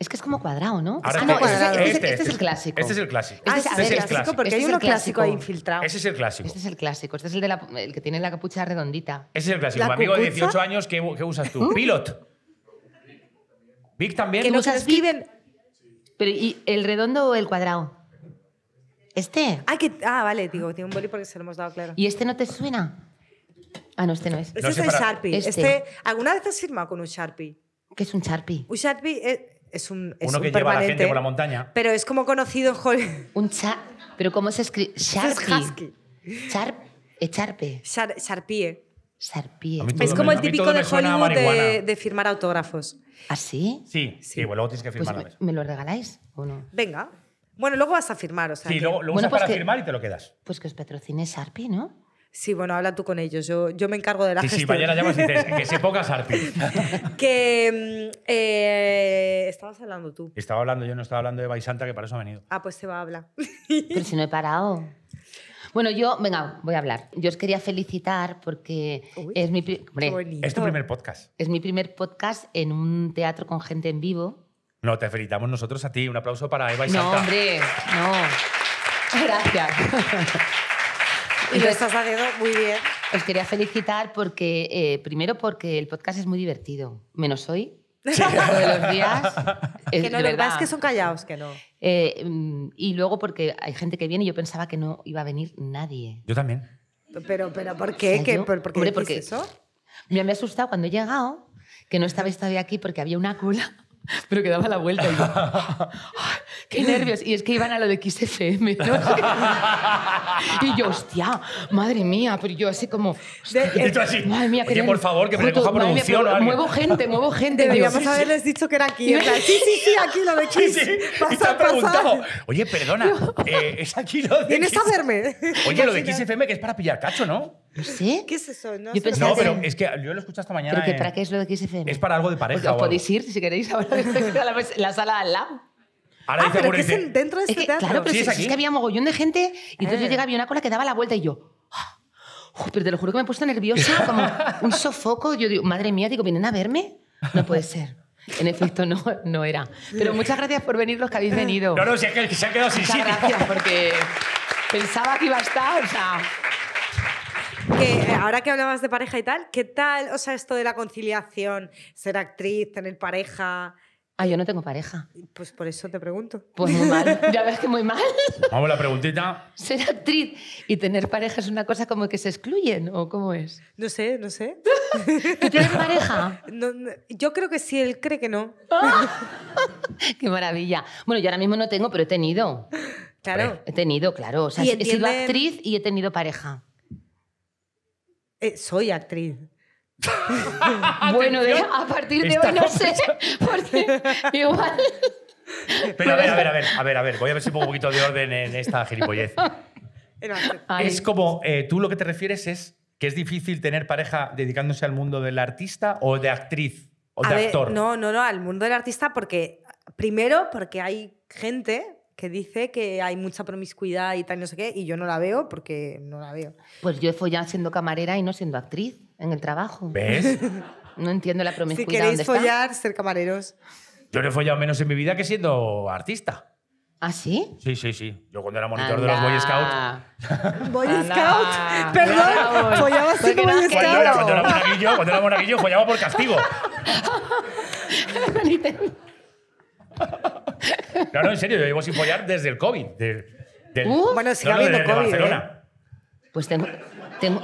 Es que es como cuadrado, ¿no? Ahora ah, este- no, este- este, este- este- este- este es el clásico. Este es el clásico. Ah, Este este es es el clásico, porque Este hay es uno clásico ahí infiltrado. Ese es el clásico. Este es el clásico. Este es el, de la- el que tiene la capucha redondita. Ese es el clásico. ¿La Mi amigo de cucuza? 18 años, ¿qué, qué usas tú? *laughs* Pilot. Vic también. que ¿Tú nos usas Vic? escriben. Pero, ¿y el redondo o el cuadrado? Este. Que, ah, vale, digo, tiene un boli porque se lo hemos dado claro. ¿Y este no te suena? Ah, no, este no es. Este No es el para- Sharpie. Este. Este. ¿Alguna vez has firmado con un Sharpie? Que es un Sharpie. Un Sharpie es, es un, es Uno un que lleva a la gente permanente, por la montaña. Pero es como conocido en Hollywood. Un cha Pero ¿cómo se escribe? *laughs* Es Sharpie. husky. Charp Echarpe. Shar- Sharpie. Todo Es como el típico de Hollywood de, firmar autógrafos. ¿Así? Sí, sí, bueno, luego tienes que Pues firmar me, me lo regaláis o no? Venga. Bueno, luego vas a firmar, o sea. Sí, que- luego lo Bueno, usas pues para que- firmar y te lo quedas. Pues que os patrocine Sharpie, ¿no? Sí, bueno, habla tú con ellos. Yo, yo me encargo de la Sí, sí, gestión. mañana llamas y dices que se ponga Sharpie. Que. mm, eh, estabas hablando tú. Estaba hablando, yo no estaba hablando de Baisanta, que para eso ha venido. Ah, pues te va a hablar. Pero si no he parado. Bueno, yo, venga, voy a hablar. Yo os quería felicitar porque Uy, es mi, hombre. Es tu primer podcast. es mi primer podcast en un teatro con gente en vivo. No, te felicitamos nosotros a ti. Un aplauso para Eva y No, Santa. hombre, no. Gracias. *laughs* *laughs* Y lo estás haciendo muy bien. Os quería felicitar porque, eh, primero porque el podcast es muy divertido, menos hoy. Todos los días. *laughs* es que no, de lo es que son callados, que no. Eh, mm, y luego porque hay gente que viene y yo pensaba que no iba a venir nadie. Yo también. Pero, pero ¿por O qué? sea, ¿Qué- yo- ¿Por, por qué hombre, porque- eso? Mira, me ha asustado cuando he llegado que no estabais todavía aquí porque había una cola, *laughs* pero que daba la vuelta. Y yo, ¡ay, *laughs* ¡Qué nervios! Y es que iban a lo de XFM. ¿no? *laughs* *laughs* y yo, hostia, madre mía, pero yo así como... hostia, De- Y tú así, Madre mía, oye, por favor, que me recoja mía, producción alguien. Muevo gente, muevo gente. Deberíamos sí, sí. haberles dicho que era aquí. sí, sí, sí, aquí lo de Sí, Kiss. sí. Y Pasa, te han preguntado, oye, perdona, eh, es aquí lo de ¿Vienes a verme? Oye, lo de XFM que es para pillar cacho, ¿no? No sé. ¿Qué es eso? No Yo pensé No, pero es que yo lo escuché esta mañana. ¿Pero que, para qué es lo de XFM? Es para algo de pareja. Os podéis ir si queréis ahora a la, la sala al lado. Ahora Ah, dice pero que es en- dentro de Es este que, teatro. claro, pero Sí, si- es si aquí. es que había mogollón de gente y entonces yo llegaba había una cola que daba la vuelta y yo... ¡ah! Uf, pero te lo juro que me he puesto nerviosa, *laughs* como un sofoco. Yo digo, madre mía, digo, ¿vienen a verme? No puede ser. En efecto, no, no era. Pero muchas gracias por venir los que habéis venido. No, no, si es que se ha quedado sin muchas sitio. gracias, porque pensaba que iba a estar, o sea... Que, eh, ahora que hablabas de pareja y tal, ¿qué tal, o sea, esto de la conciliación, ser actriz, tener pareja? Ah, yo no tengo pareja. Pues por eso te pregunto. Pues muy mal. Ya ves que muy mal. *laughs* Vamos la preguntita. Ser actriz y tener pareja es una cosa como que se excluyen, ¿o cómo es? No sé, no sé. *laughs* ¿Tú tienes pareja? No, no, yo creo que sí, él cree que no. *laughs* Qué maravilla. Bueno, yo ahora mismo no tengo, pero he tenido. Claro. He tenido, claro. O sea, he sido actriz y he tenido pareja. Eh, soy actriz. *laughs* Bueno, de- a partir de hoy no sé, porque igual... Pero a ver, a ver, a ver, a ver, a ver. Voy a ver si pongo un poquito de orden en esta gilipollez. Es como, eh, tú lo que te refieres es que es difícil tener pareja dedicándose al mundo del artista o de actriz o A de ver, actor. No, no, no, al mundo del artista porque, primero, porque hay gente que dice que hay mucha promiscuidad y tal, no sé qué, y yo no la veo porque no la veo. Pues yo he follado siendo camarera y no siendo actriz en el trabajo. ¿Ves? *laughs* No entiendo la Si promiscuidad. queréis ¿dónde está? follar, ser camareros. Yo no he follado menos en mi vida que siendo artista. ¿Ah, sí? Sí, sí, sí. Yo cuando era monitor de los Boy Scouts. *laughs* Boy Anda. Scout, perdón, follaba Porque siendo Boy Cuando, Scout. querido. cuando era monaguillo, cuando era monaguillo, follaba por castigo. *laughs* No, no, en serio, yo llevo sin follar desde el COVID. de- del- Uh. Bueno, sigue no, habiendo de- de COVID, ¿eh? Barcelona. Pues ten, ten,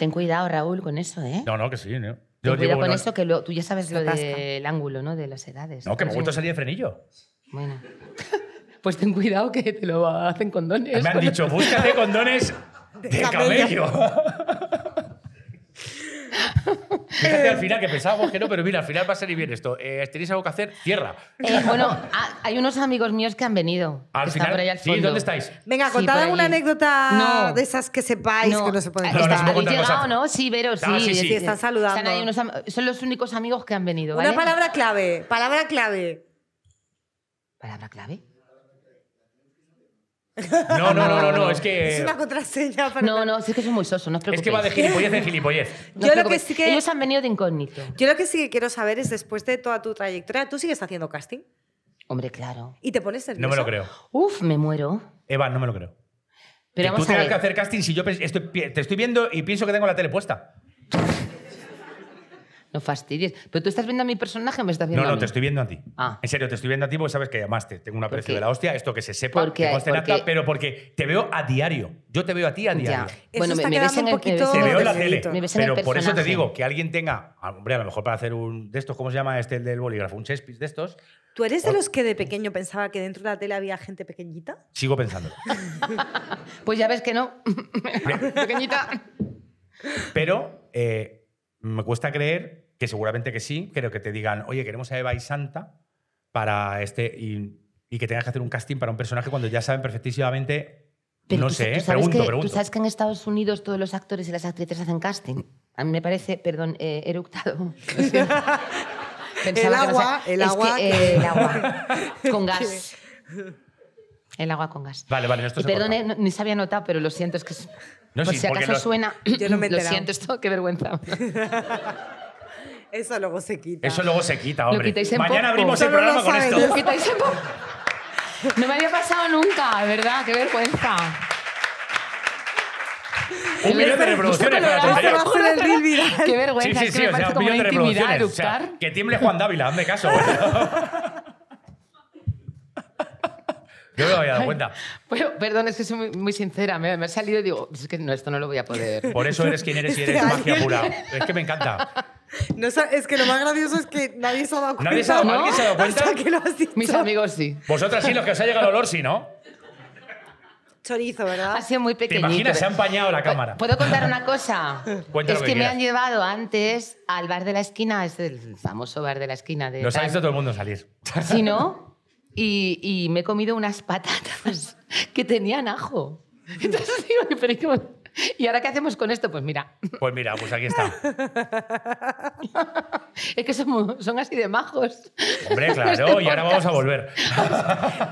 ten cuidado, Raúl, con eso, ¿eh? No, no, que sí. ¿no? ten cuidado llevo- con eso, que lo- tú ya sabes lo del ángulo, ¿no? De las edades. No, que me Sí. gusta salir de frenillo. Bueno. *laughs* Pues ten cuidado que te lo hacen condones. Me han dicho, búscate condones de camello. *laughs* Fíjate al final que pensábamos que no, pero mira, al final va a salir bien esto. Eh, ¿Tenéis algo que hacer? Cierra. Eh, bueno, ha- hay unos amigos míos que han venido. Al que están final, por ahí al sí, fondo. ¿dónde estáis? Venga, Sí, contad alguna allí. anécdota No. de esas que sepáis que no se pueden No, no ¿Habéis contar llegado, cosas. no? Sí, Vero, sí. Ah, sí, sí. Sí, están saludando. Están ahí unos son los únicos amigos que han venido, ¿vale? Una palabra clave, palabra clave. ¿Palabra clave? No, no, no, no, no, es que. Es una contraseña para... No, no, sí que soy muy soso, no os Es que preocupéis. va de gilipollez en gilipollez. No os Yo lo que preocupéis. sí que- Ellos han venido de incógnito. Yo lo que sí que quiero saber es, después de toda tu trayectoria, ¿tú sigues haciendo casting? Hombre, claro. ¿Y te pones nervioso? No me lo creo. Uf, me muero. Eva, no me lo creo. Pero que tú vamos a tengas ver. que hacer casting si yo pens- estoy- pi- te estoy viendo y pienso que tengo la tele puesta. No fastidies. Pero tú estás viendo a mi personaje o me estás No, viendo a no, mí? te estoy viendo a ti. Ah. En serio, te estoy viendo a ti porque sabes que además te tengo un aprecio de la hostia. Esto que se sepa, porque- que conste en acta, porque- pero porque te veo a diario. Yo te veo a ti a diario. Bueno, me, me ves en el, poquito- Te veo en la tele. Me ves en Pero el por eso te digo que alguien tenga. Hombre, a lo mejor para hacer un de estos, ¿cómo se llama este el del bolígrafo? Un chespis de estos. ¿Tú eres de los que de pequeño pensaba que dentro de la tele había gente pequeñita? Sigo pensando. *laughs* Pues ya ves que no. *laughs* Pequeñita. Pero eh, me cuesta creer que seguramente que sí. Creo que te digan, oye, queremos a Eva y Santa para este. Y, y que tengas que hacer un casting para un personaje cuando ya saben perfectísimamente. Pero no tú, sé, tú ¿eh? sabes pregunto, que, pregunto. Tú sabes que en Estados Unidos todos los actores y las actrices hacen casting. A mí me parece, perdón, eh, he eructado. *laughs* Lo siento. Pensaba El que no agua, sé- el es agua que- eh, el agua. *laughs* Con gas. El agua con gas. Vale, vale, esto Y se eh, no- ni se había notado, pero lo siento, es que. No, por sí, si acaso los- suena. *clears throat* Yo no me he Lo siento, esto, qué vergüenza. *laughs* Eso luego se quita. Eso luego se quita, Lo hombre. quitáis en Mañana poco. abrimos el Solo lo programa con esto. Lo quitáis en po- No me había pasado nunca, ¿verdad? Qué vergüenza. Un millón de reproducciones para. Qué Sí, vergüenza, sí, es que sí, me o sea, parece un como una millón de reproducciones. O sea, que tiemble Juan Dávila, hazme caso. *laughs* Yo me había dado cuenta. Bueno, perdón, es que soy muy, muy sincera. Me, me ha salido y digo, es que no, esto no lo voy a poder. Por eso eres quien eres y eres magia pura. *laughs* Es que me encanta. No es que lo más gracioso es que nadie se ha dado cuenta. ¿Nadie se ha dado- ¿No? ¿Alguien se ha dado *laughs* cuenta? Hasta que lo has dicho. Mis amigos sí. Vosotras sí, los que os ha llegado el olor, sí, ¿no? Chorizo, ¿verdad? Ha sido muy ¿Te pequeñito. imaginas? Se ha empañado la cámara. ¿Puedo contar una cosa? *laughs* Cuenta es que, que me han llevado antes al bar de la esquina, es el famoso bar de la esquina de. Los ha tal. visto todo el mundo salir. ¿Sí, no? Y, y me he comido unas patatas *laughs* que tenían ajo. Entonces *laughs* digo, pero ¿y cómo? ¿y ahora qué hacemos con esto? Pues mira, Pues mira, pues aquí está. *laughs* es que son, son así de majos. Hombre, claro, y ahora vamos a volver.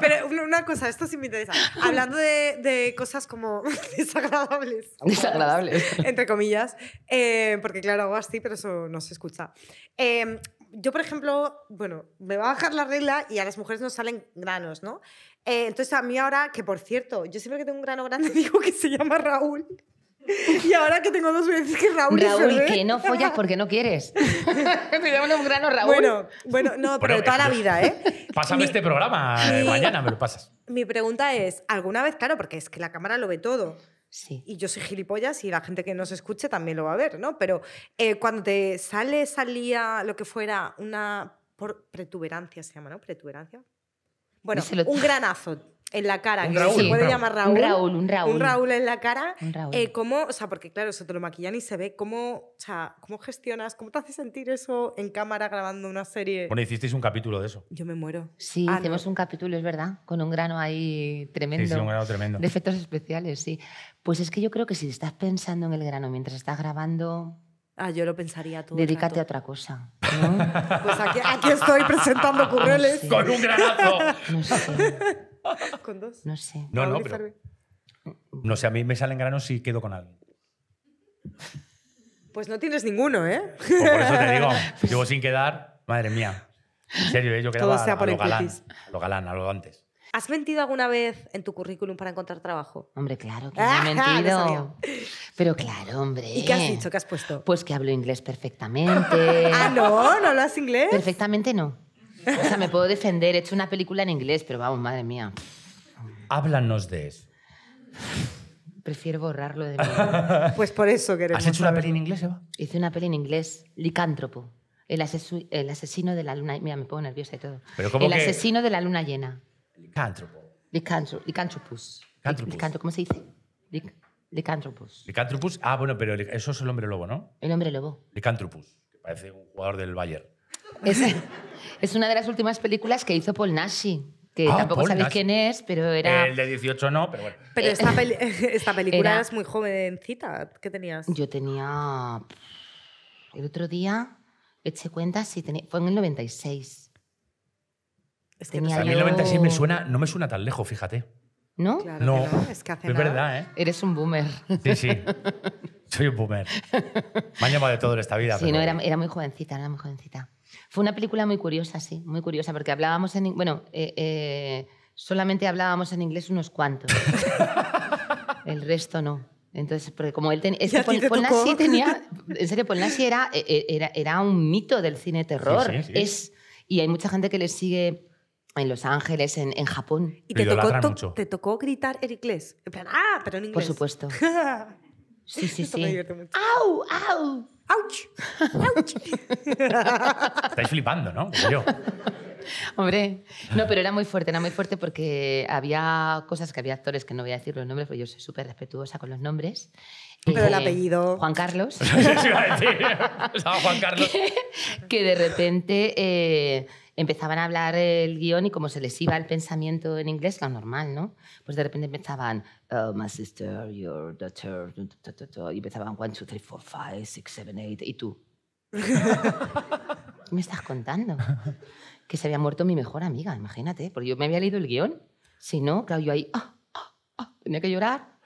Pero una- una cosa, esto sí me interesa. Hablando de, de cosas como desagradables. Desagradables. Entre comillas. eh, porque claro, hago así, pero eso no se escucha. Eh, yo, por ejemplo, bueno, me va a bajar la regla y a las mujeres nos salen granos, ¿no? Eh, entonces a mí ahora, que por cierto, yo siempre que tengo un grano grande *laughs* digo que se llama Raúl. Y ahora que tengo dos veces que Raúl, es Raúl, que no follas porque no quieres. *laughs* Me llaman un grano Raúl. Bueno, bueno, no, pero Bueno, toda la pues, vida, ¿eh? Pásame Mi- este programa eh, mi- mañana, me lo pasas. Mi pregunta es, ¿alguna vez, claro, porque es que la cámara lo ve todo, Sí. y yo soy gilipollas y la gente que nos escuche también lo va a ver, ¿no? Pero eh, cuando te sale, salía lo que fuera una por- pretuberancia, se llama, ¿no? Pretuberancia. Bueno, un granazo en la cara, Un que Raúl, se puede Raúl. llamar Un Raúl. Raúl, un Raúl. Un Raúl en la cara. Un Raúl. Eh, ¿Cómo, o sea, porque claro, eso te lo maquillan y se ve cómo, o sea, cómo gestionas, cómo te hace sentir eso en cámara grabando una serie? Bueno, hicisteis un capítulo de eso. Yo me muero. Sí, Ah, no. hacemos un capítulo, es verdad, con un grano ahí tremendo. Sí, sí, un grano tremendo. De efectos especiales, sí. Pues es que yo creo que si estás pensando en el grano mientras estás grabando, Ah, yo lo pensaría todo. dedícate a rato. otra cosa. *laughs* ¿no? Pues aquí, aquí estoy presentando curreles. Sí. ¡Con un granazo! No sé, *laughs* Con dos. no sé. No, no, pero. No sé, a mí me salen granos si quedo con alguien. Pues no tienes ninguno, ¿eh? Pues por eso te digo, *laughs* llevo sin quedar, madre mía. En serio, ¿eh? yo quedaba Todo sea a, lo galán, a lo galán, a lo antes. ¿Has mentido alguna vez en tu currículum para encontrar trabajo? Hombre, claro que *laughs* Ah, he mentido. Pero claro, hombre. ¿Y qué has dicho? ¿Qué has puesto? Pues que hablo inglés perfectamente. Ah, no, no hablas inglés. Perfectamente no. O sea, me puedo defender. He hecho una película en inglés, pero vamos, madre mía. Háblanos de eso. Prefiero borrarlo de mi... *laughs* Pues por eso queremos. ¿Has hecho una saber. peli en inglés, Eva? Hice una peli en inglés, Licántropo. El, asesu- el asesino de la luna... Mira, me pongo nerviosa y todo. Pero ¿cómo el que- asesino de la luna llena. Licántropo. Licantro, licantropus. Licantropus. Licantro- ¿Cómo se dice? Lic- licantropus. Licantropus. Ah, bueno, pero eso es el hombre lobo, ¿no? El hombre lobo. Licantropus, que parece un jugador del Bayern. Es, *laughs* es una de las últimas películas que hizo Paul Nashi, que Ah, tampoco Paul sabéis Nash. quién es, pero era... El de 18 no, pero bueno. Pero esta, peli- *laughs* esta película Era- eras muy jovencita. ¿Qué tenías? Yo tenía... El otro día eché cuenta si tenía... Fue en el 96, Es que tenía a mí yo- el 96 me suena, no me suena tan lejos, fíjate. ¿no? Claro no, que no, es que hace es nada. verdad, ¿eh? Eres un boomer. Sí, sí. Soy un boomer. *laughs* Me han llamado de todo en esta vida. Sí, pero- no, era, era muy jovencita, era muy jovencita. Fue una película muy curiosa, sí, muy curiosa, porque hablábamos en... in- Bueno, eh, eh, solamente hablábamos en inglés unos cuantos. *laughs* El resto no. Entonces, porque como él tenía... Es ¿Y a que Paul, tenía... *laughs* En serio, Paul era, eh, eh, era, era un mito del cine terror. Sí, sí, sí. Es, y hay mucha gente que le sigue en Los Ángeles, en, en Japón, Y te tocó, to- mucho. te tocó gritar en inglés. En plan, ah, pero en inglés. por supuesto. *laughs* Sí, sí, Esto sí. me divierte mucho. ¡Au! ¡Au! ¡Auch! ¡Auch! *laughs* Estáis flipando, ¿no? Como yo. Hombre, no, pero era muy fuerte, era muy fuerte porque había cosas que había actores que no voy a decir los nombres, porque yo soy súper respetuosa con los nombres. Pero el Eh, apellido. Juan Carlos, *laughs* iba a decir. *laughs* Juan Carlos. que de repente eh, empezaban a hablar el guion y como se les iba el pensamiento en inglés, lo normal, ¿no? Pues de repente empezaban, "Oh, my sister, your daughter, tu, tu, tu, tu", y empezaban 1, 2, 3, 4, 5, 6, 7, 8, y tú. *laughs* ¿Qué me estás contando? Que se había muerto mi mejor amiga, imagínate, porque yo me había leído el guion. Si no, claro, yo ahí, ah, ah, ah, tenía que llorar.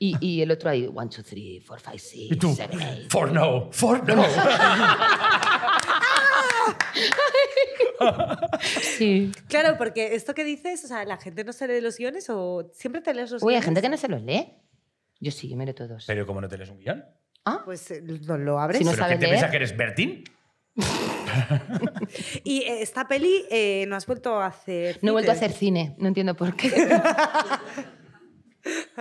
Y, y el otro ahí, 1, 2, 3, 4, 5, 6, Y tú, 7, 8. for no, for no. *laughs* Sí. Claro, porque esto que dices, o sea, la gente no se lee los guiones o siempre te lees los Uy, hay guiones. gente que no se los lee. Yo sí, yo me leo todos. Pero como no te lees un guion. Ah, Pues eh, lo abres. Si no ¿Pero qué sabes te leer. piensas que eres Bertín? *laughs* Y eh, esta peli eh, no has vuelto a hacer. no he vuelto a hacer cine, no entiendo por qué. *laughs*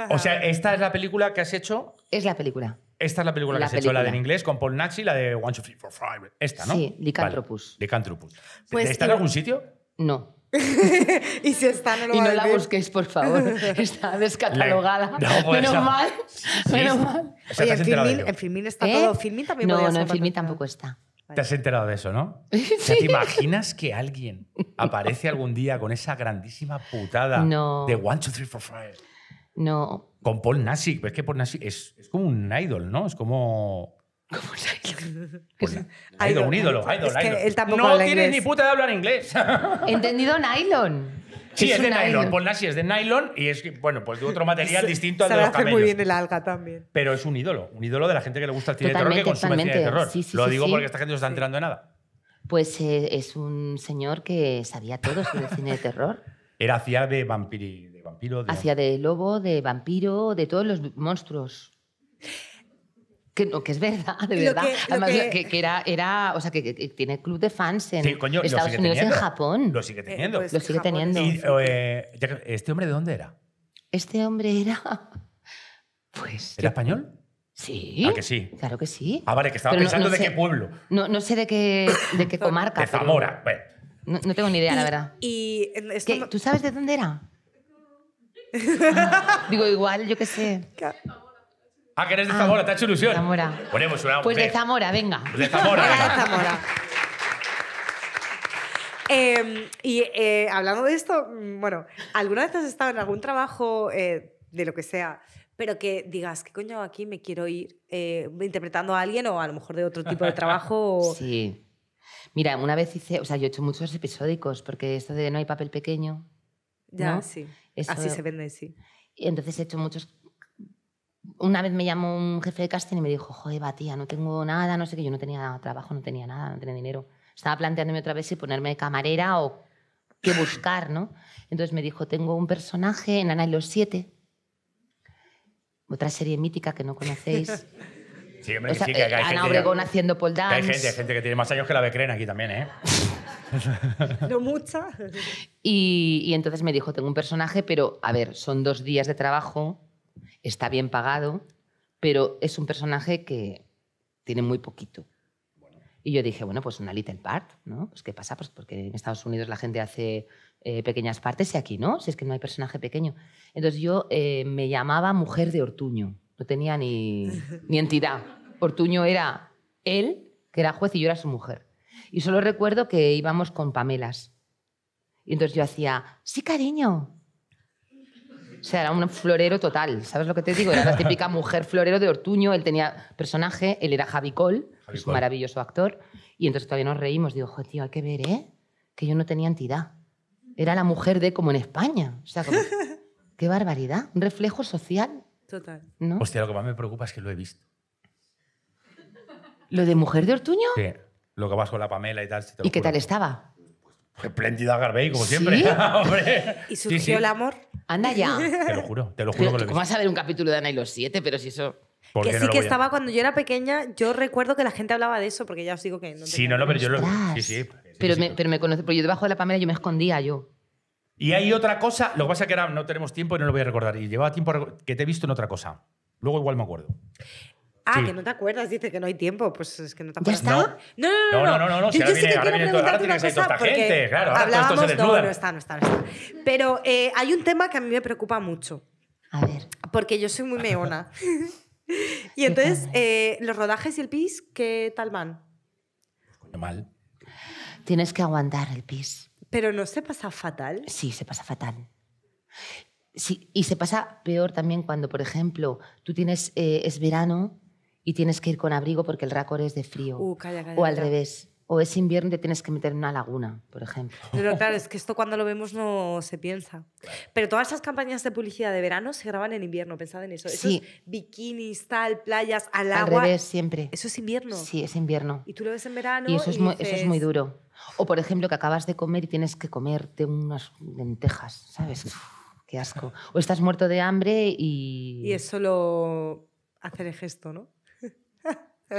O sea, esta es la película que has hecho. es la película. Esta es la película La que has hecho, la de en película. inglés, con Paul Nashi, la de One, Two, Three, Four, Five. Esta, ¿no? Sí, Lycanthropus. Vale, Lycanthropus. Pues ¿Está en algún sitio? No. *laughs* y si está, no lo Y va no a la busquéis, por favor. *laughs* Está descatalogada. Le- No, pues Menos no. mal. Sí. Menos mal. O sea, Oye, ¿te has en enterado de Filmin, en Filmin está ¿Eh? todo. Filmin también No, no, en Filmin tampoco está. ¿Te has enterado de eso, no? *laughs* O sea, ¿Te imaginas que alguien aparece algún día con esa grandísima putada No. de One, Two, Three, Four, Five? No. Con Paul Nashi. Es que Paul Nashi es, es como un idol, ¿no? Es como... ¿Cómo se pues, Idol. idol, un ídolo, idol, Es que idol. él tampoco no tienes inglés. ni puta de hablar inglés. *laughs* Entendido nylon. sí, es, un de nylon. Paul Nashi es de nylon y es, bueno, pues de otro material *laughs* distinto al de los camellos. muy bien el alga también. Pero es un ídolo, un ídolo de la gente que le gusta el cine de terror, que Totalmente, consume cine de terror. Sí, sí, Lo digo sí. porque esta gente no se está enterando de nada. Pues eh, es un señor que sabía todo sobre el cine de terror. Era hacía de, vampiri, vampiro. De Hacía de lobo, de vampiro, de todos los monstruos. Que, no, que es verdad, de Lo verdad. que- Además, que- que, que era, era, o sea, que, que- que tiene club de fans en Sí, coño, Estados Unidos y en teniendo. Japón. Lo sigue teniendo. pues, Lo sigue Japón teniendo. Y, eh, ¿Este hombre de dónde era? Este hombre era. *laughs* Pues. ¿Era yo- español? Sí. ¿A que sí? Claro que sí. Ah, vale, que estaba Pero no- pensando no de sé- qué pueblo. No, no sé de qué, de qué comarca. De Zamora. Bueno, No, no tengo ni idea, la Y- verdad. Y esto no- ¿Tú sabes de dónde era? Digo, igual, yo qué sé. Ah, que eres de Ah, Zamora, te ha hecho ilusión. Zamora. Ponemos una Pues de mujer. Zamora, venga. Pues de Zamora. Venga. Zamora. Eh, y eh, hablando de esto, mm, bueno, ¿alguna vez has estado en algún trabajo eh, de lo que sea, pero que digas, ¿qué coño aquí me quiero ir eh, interpretando a alguien o a lo mejor de otro tipo de trabajo? o- *laughs* Sí. Mira, una vez hice, o sea, yo he hecho muchos episódicos, porque esto de no hay papel pequeño, Ya, ¿no? sí. Eso- Así se vende, sí. y entonces he hecho muchos... Una vez me llamó un jefe de casting y me dijo, joder, va, tía, no tengo nada, no sé qué, yo no tenía trabajo, no tenía nada, no tenía dinero. Estaba planteándome otra vez si ponerme camarera o qué buscar, ¿no? Entonces me dijo, tengo un personaje en Ana y los siete, otra serie mítica que no conocéis. *laughs* Sí, hombre, O que sea, sí, que hay eh, gente- Ana Obregón haciendo pole dance. hay gente, hay gente que tiene más años que la Becrena aquí también, ¿eh? *laughs* *laughs* No mucha. Y, y entonces me dijo, tengo un personaje, pero a ver, son dos días de trabajo, está bien pagado, pero es un personaje que tiene muy poquito. Y yo dije, bueno, pues una little part, ¿no? Pues ¿qué pasa? Pues porque en Estados Unidos la gente hace eh, pequeñas partes y aquí no, si es que no hay personaje pequeño. Entonces yo eh, me llamaba Mujer de Ortuño, no tenía ni, ni entidad. Ortuño era él, que era juez, y yo era su mujer. Y solo recuerdo que íbamos con Pamelas. Y entonces yo hacía, sí, cariño. O sea, era un florero total, ¿sabes lo que te digo? Era la típica mujer florero de Ortuño, él tenía personaje, él era Javi Col, Javi es un Col. maravilloso actor, y entonces todavía nos reímos. Digo, "Jo, tío, hay que ver, ¿eh? Que yo no tenía entidad. Era la mujer de como en España. O sea, como, *laughs* qué barbaridad. Un reflejo social, Total. ¿no? Hostia, lo que más me preocupa es que lo he visto. Lo de mujer de Ortuño. Sí, lo que vas con la Pamela y tal. si te lo ¿Y qué tal estaba? Espléndida Garbey, como ¿Sí? siempre. *laughs* Hombre. ¿Y Sí, surgió sí. el amor? Anda ya. *laughs* Te lo juro, te lo juro Pero, que lo he ¿Cómo vas a ver un capítulo de Ana y los siete? Pero si eso... ¿Por Que sí no que voy a- estaba cuando yo era pequeña, yo recuerdo que la gente hablaba de eso, porque ya os digo que no Sí, no, no, pero yo lo. Sí, sí. sí, Pero, sí. me, pero me conoce, porque yo debajo de la Pamela yo me escondía yo. Y hay otra cosa, lo que pasa es que ahora no tenemos tiempo y no lo voy a recordar. Y llevaba tiempo que te he visto en otra cosa. Luego igual me acuerdo. Ah, Sí. que no te acuerdas, dice que no hay tiempo. Pues es que no te ¿Ya acuerdas. está? No, no, no. No, no, no, no, si Yo, ahora yo sí viene- que ahora quiero viene ahora toda esta porque gente, claro, ahora todo esto se hablábamos- no, no está, no está, no está. Pero eh, hay un tema que a mí me preocupa mucho, A ver. porque yo soy muy meona. *laughs* y entonces, eh, los rodajes y el pis, ¿qué tal van? Mal. Tienes que aguantar el pis. Pero no se pasa fatal. Sí, se pasa fatal. Sí, y se pasa peor también cuando, por ejemplo, tú tienes, eh, es verano y tienes que ir con abrigo porque el racor es de frío. Uh, calla, calla. o al calla. revés. O es invierno y te tienes que meter en una laguna, por ejemplo. *laughs* Pero claro, es que esto cuando lo vemos no se piensa. Pero todas esas campañas de publicidad de verano se graban en invierno, pensad en eso. Sí. Esos bikinis, tal, playas, al Al agua. revés, siempre. Eso es invierno. Sí, es invierno. Y tú lo ves en verano. Y eso es, muy, eso es muy dices, duro. O, por ejemplo, que acabas de comer y tienes que comerte unas lentejas, ¿sabes? Uf, qué asco. O estás muerto de hambre y, Y es solo hacer el gesto, ¿no?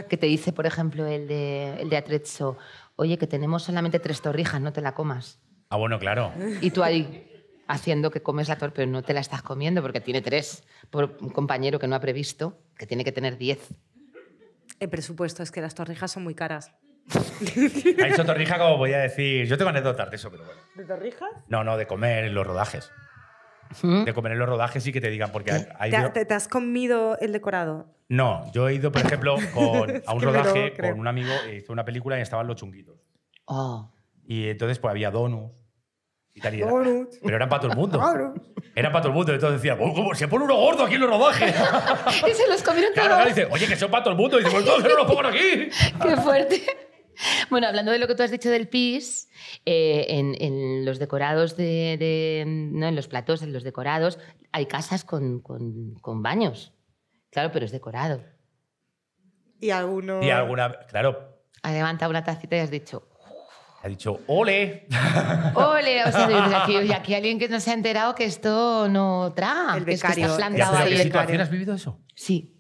Que te dice, por ejemplo, el de, el de Atrezzo, oye, que tenemos solamente tres torrijas, no te la comas. Ah, bueno, claro. Y tú ahí haciendo que comes la torre, pero no te la estás comiendo porque tiene tres. Por un compañero que no ha previsto, que tiene que tener diez. El presupuesto es que las torrijas son muy caras. *laughs* Ha dicho Torrija como voy a decir. Yo tengo anécdotas de eso, pero bueno. ¿De torrijas? No, no, de comer en los rodajes. ¿Mm? De comer en los rodajes sí que te digan, porque hay- hay ¿Te, ido- te- te has comido el decorado? No, yo he ido, por ejemplo, *laughs* con, a un rodaje creo. con un amigo, e hizo una película y estaban los chunguitos. Oh. Y entonces pues había donuts y tal. y era-. Pero eran para todo el mundo. Eran para todo el mundo. Entonces decía, "Oh, ¿cómo? se pone uno gordo aquí en los rodajes. *laughs* Y se los comieron claro, todos. claro, dice, oye, que son para todo el mundo. Y dice, pues entonces no los pongan aquí. Qué fuerte. *laughs* Bueno, hablando de lo que tú has dicho del pis, eh, en, en los decorados de, de- no, en los platos, en los decorados, hay casas con, con- con baños. Claro, pero es decorado. Y alguno... Y alguna, claro, Has levantado una tacita y has dicho, ha dicho, ole. *laughs* ole, o sea, y aquí, y aquí alguien que no se ha enterado que esto no traga, El que es que becario, está plantado ¿Pero ahí. qué el situación becario. has vivido eso? Sí.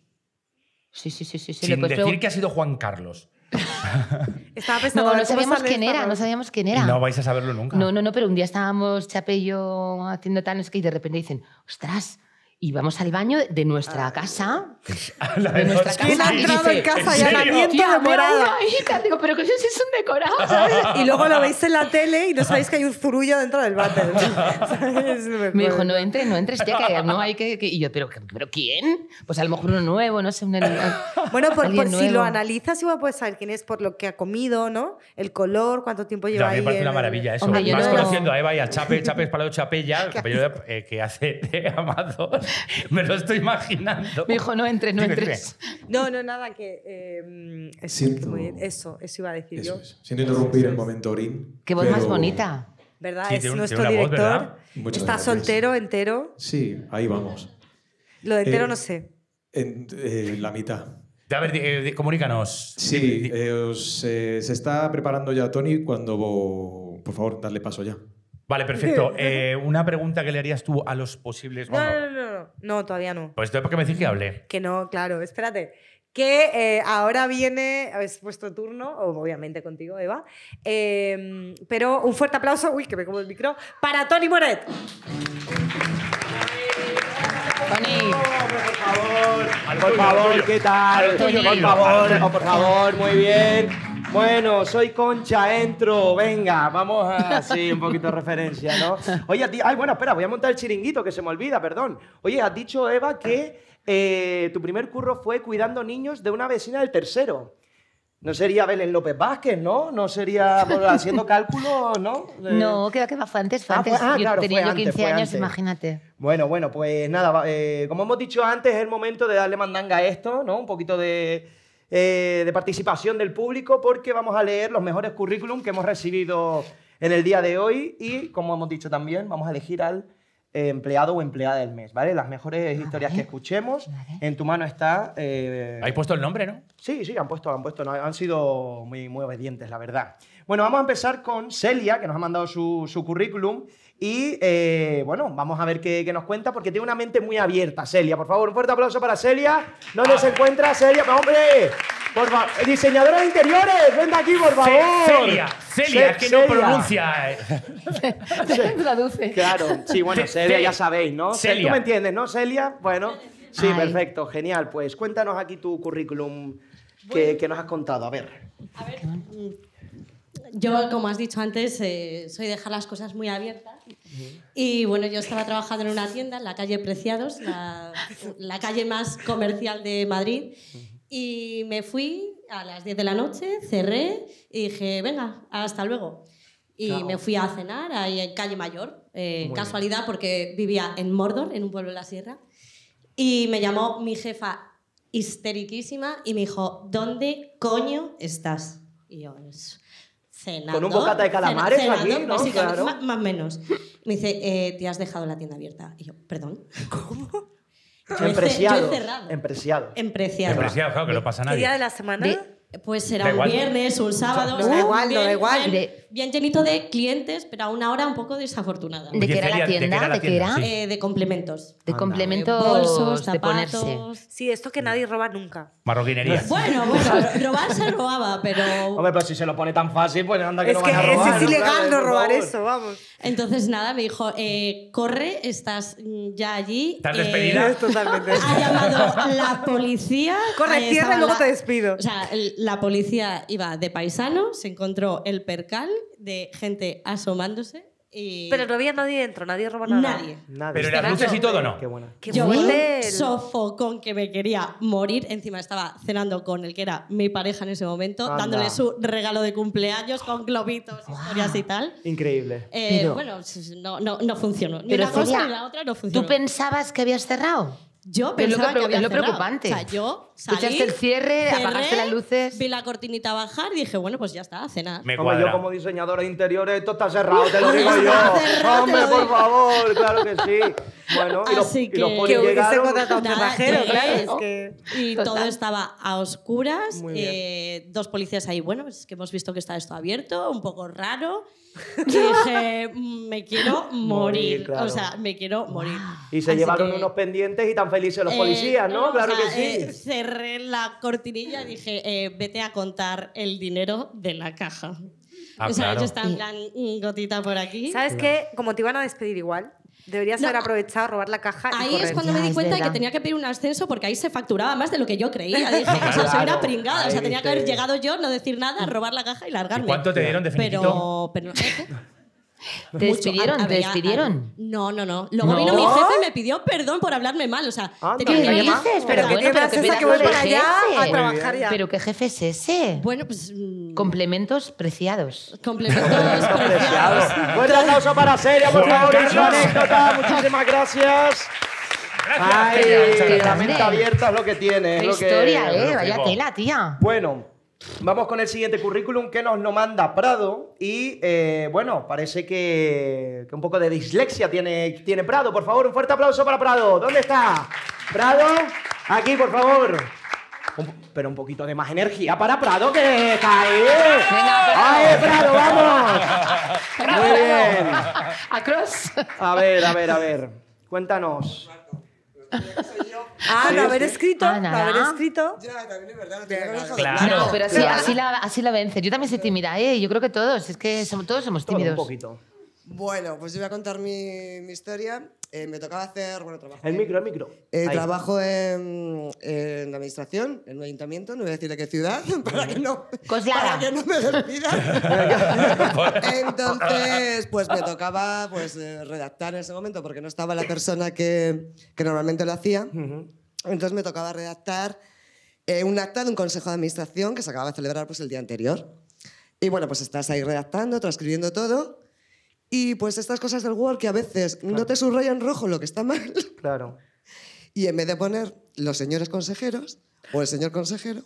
Sí, sí, sí, sí. sí. Sin decir que ha sido Juan Carlos. *laughs* Estaba pensando... No, no sabíamos quién era, no sabíamos quién Y era. no vais a saberlo nunca. No, no, no, pero un día estábamos Chape y yo haciendo tal, no sé qué, y de repente dicen, ostras, y vamos al baño de nuestra casa. *laughs* La de nuestra los casa. ¿Quién ha chunguitos. entrado en casa ¿En y serio? allanamiento Tía, de me morada? voy a ir. Digo, pero que eso sí es un decorado, *laughs* ¿sabes? *laughs* Y luego lo veis en la tele y no sabéis que hay un zurullo dentro del váter. Me dijo, no entres, no entres, tía, que no hay que... que-". Y yo, ¿pero, ¿pero quién? Pues a lo mejor uno nuevo, no sé, un... Bueno, por, alguien por si lo analizas, igual puedes saber quién es por lo que ha comido, ¿no? El color, cuánto tiempo lleva a mí ahí. me parece una maravilla eso. Hombre, Más no- conociendo a Eva y a Chape, Chape es para Chapella, el compañero eh, que hace de Amazon. *laughs* Me lo estoy imaginando. Me dijo, no entres, no entres. No, no, nada, que. eh, Siento- muy bien. eso, eso iba a decir Eso yo. es. Sin interrumpir el momento orín. Qué voz más bonita. ¿Verdad? Sí, es tiene nuestro tiene una voz, director. Está gracias. soltero, entero. Sí, ahí vamos. Lo de entero Eh, no sé. En eh, la mitad. A ver, eh, comunícanos. Sí, eh, os, eh, se está preparando ya Tony cuando... Por favor, darle paso ya. Vale, perfecto. *laughs* Eh, una pregunta que le harías tú a los posibles. No, bueno, no, no, no, todavía no. Pues entonces, ¿por qué me decís que hable? Que no, claro, espérate. que eh, ahora viene, es vuestro turno, o obviamente contigo, Eva. Eh, pero un fuerte aplauso, uy, que me como el micro, para Tony Moret. Por favor, por favor, ¿qué tal? Por favor, por favor, muy bien. Bueno, soy Concha, entro, venga, vamos a... Sí, un poquito de referencia, ¿no? Oye, ti... Ay, bueno, espera, voy a montar el chiringuito, que se me olvida, perdón. Oye, has dicho, Eva, que eh, tu primer curro fue cuidando niños de una vecina del tercero. No sería Belén López Vázquez, ¿no? No sería *laughs* haciendo cálculos, ¿no? De- No, va, que va, fue antes, fue Ah, antes. fue- ah, Yo claro, tenía fue yo antes, 15 fue años, antes. imagínate. Bueno, bueno, pues nada, eh, como hemos dicho antes, es el momento de darle mandanga a esto, ¿no? Un poquito de, eh, de participación del público, porque vamos a leer los mejores currículum que hemos recibido en el día de hoy y, como hemos dicho también, vamos a elegir al eh, empleado o empleada del mes, ¿vale? Las mejores historias que escuchemos. Vale. En tu mano está... eh, Habéis puesto el nombre, ¿no? Sí, sí, han puesto, han puesto, han sido muy, muy obedientes, la verdad. Bueno, vamos a empezar con Celia, que nos ha mandado su, su currículum. Y eh, bueno, vamos a ver qué, qué nos cuenta, porque tiene una mente muy abierta, Celia. Por favor, un fuerte aplauso para Celia. ¿Dónde se encuentra Celia? Pero, hombre, por favor, diseñadora de interiores, venga aquí, por favor. Ce- Celia, Celia, que no pronuncia. eh. *laughs* Traduce. Claro, sí, bueno, Ce- Celia, Ce- ya sabéis, ¿no? Celia. ¿Tú me entiendes, no, Celia? Bueno, sí, Ay. perfecto, genial. Pues cuéntanos aquí tu currículum que, que nos has contado. A ver. A ver, yo, como has dicho antes, eh, soy de dejar las cosas muy abiertas. Y bueno, yo estaba trabajando en una tienda en la calle Preciados, la, la calle más comercial de Madrid. Y me fui a las 10 de la noche, cerré y dije, venga, hasta luego. Y Chao. me fui a cenar ahí en Calle Mayor, eh, casualidad porque vivía en Mordor, en un pueblo de la sierra. Y me llamó mi jefa histeriquísima y me dijo, ¿dónde coño estás? Y yo, "Pues, cenando. Con un bocata de calamares cena- aquí, cenando, ¿no? básicamente, Claro. Más o menos. Me dice, eh, te has dejado la tienda abierta. Y yo, ¿perdón? ¿Cómo? Yo he, ce- yo he Empreciado. cerrado. Empreciado. Empreciado. Claro, que no pasa ¿Qué día nadie. de la semana? De- Pues era un igual. viernes, un sábado. No o da igual, no da igual. Bien, llenito de clientes, pero a una hora un poco desafortunada. ¿De qué era la ¿de qué tienda? ¿De qué era? Eh, de complementos. De Anda. complementos Bolsos, de ponerse. zapatos. Sí, esto que nadie roba nunca. Marroquinería. Bueno, *laughs* bueno, robar se robaba, pero Hombre, pero si se lo pone tan fácil, pues anda que Es no que van a robar. es, es ilegal no robar eso, vamos. Entonces, nada, me dijo, eh, corre, estás mm, ya allí. ¿Estás eh, despedida? *laughs* Totalmente. Ha llamado la policía. *laughs* Corre, cierra y luego la- te despido. O sea, el- la policía iba de paisano, se encontró el percal de gente asomándose y... Pero no había nadie dentro, nadie roba nada. Nadie. Nadie. Pero las luces y todo no. Qué buena. Qué Yo un sofocón que me quería morir. Encima estaba cenando con el que era mi pareja en ese momento, Anda. dándole su regalo de cumpleaños con globitos, historias y tal. Increíble. Eh, Pero- bueno, no, no, no funcionó. Ni Pero una cosa ni la otra no funcionó. ¿Tú pensabas que habías cerrado? Yo Es lo pensaba que- que, había es lo cerrado. preocupante. O sea, yo salí, echaste el cierre, apagaste las luces. vi la cortinita bajar y dije, bueno, pues ya está, a cenar. Me Hombre, yo como diseñadora de interiores, esto está cerrado, te lo digo yo. Hombre, lo por favor, claro que sí. Bueno, y los, Así y los que- polis Que hubiese llegaron. contratado un Nada, cerrajero, llegué, claro. Es que... Y Total. todo estaba a oscuras. Muy bien. eh, dos policías ahí, bueno, es que hemos visto que está esto abierto, un poco raro. *laughs* Y dije, "Mm, me quiero Morir, morir. claro. O sea, me quiero morir. Y se Así llevaron que, unos pendientes y tan felices los eh, policías, ¿no? o Claro sea, que sí. eh, cerré la cortinilla y dije, eh, vete a contar el dinero de la caja. Ah, o sea, claro. yo estaba en plan, "Mm, gotita por aquí. ¿Sabes qué? Como te iban a despedir igual, deberías No. haber aprovechado, robar la caja y Ahí correr. es cuando Ya, me di cuenta de que tenía que pedir un ascenso porque ahí se facturaba más de lo que yo creía. *laughs* Dije, o sea, soy una Claro, pringada. O sea, tenía que haber llegado yo, no decir nada, robar la caja y largarme. ¿Y cuánto te dieron de finiquito? Pero, pero *laughs* ¿Te mucho. despidieron? ¿Te Había- despidieron? No, no, no. Luego ¿No? vino mi jefe y me pidió perdón por hablarme mal. O sea, Anda, ¿Qué que dices? Pero que bueno, esa que pedazo voy para allá jefe. a trabajar ya. ¿Pero qué jefe es ese? Bueno, pues mm, Complementos preciados. complementos *laughs* Preciado. preciados. Fuerte aplauso para Celia, por favor, en su anécdota. Muchísimas gracias. Gracias, Ay, la mente abierta es lo que tiene. es Qué lo que- historia, lo ¿eh? que Vaya flipo. tela, tía. Bueno, vamos con el siguiente currículum que nos lo manda Prado. Y eh, bueno, parece que, que un poco de dislexia tiene, tiene Prado. Por favor, un fuerte aplauso para Prado. ¿Dónde está? Prado, aquí, por favor. Un- pero un poquito de más energía para Prado, que está ahí. ¡Ay, Prado, vamos! Muy bien. Across. A ver, a ver, a ver. Cuéntanos. Ah, no haber escrito, Ah, no nada. haber escrito. Ya, también es verdad, no Claro. No, pero así, así, la, así la vences. Yo también soy tímida, ¿eh? Yo creo que todos. Es que somos, todos somos Todo un tímidos. poquito. Bueno, pues yo voy a contar mi, mi historia. Eh, me tocaba hacer, bueno, trabajo. El micro, el micro. Eh, trabajo en, en la administración, en un ayuntamiento, no voy a decir de qué ciudad, *laughs* para que no, para que no me despidan. *laughs* Entonces, pues me tocaba pues, eh, redactar en ese momento, porque no estaba la persona que, que normalmente lo hacía. Entonces me tocaba redactar eh, un acta de un consejo de administración que se acababa de celebrar pues, el día anterior. Y bueno, pues estás ahí redactando, transcribiendo todo. Y pues estas cosas del Word que a veces no te subrayan rojo lo que está mal. Claro. *laughs* Y en vez de poner los señores consejeros o el señor consejero,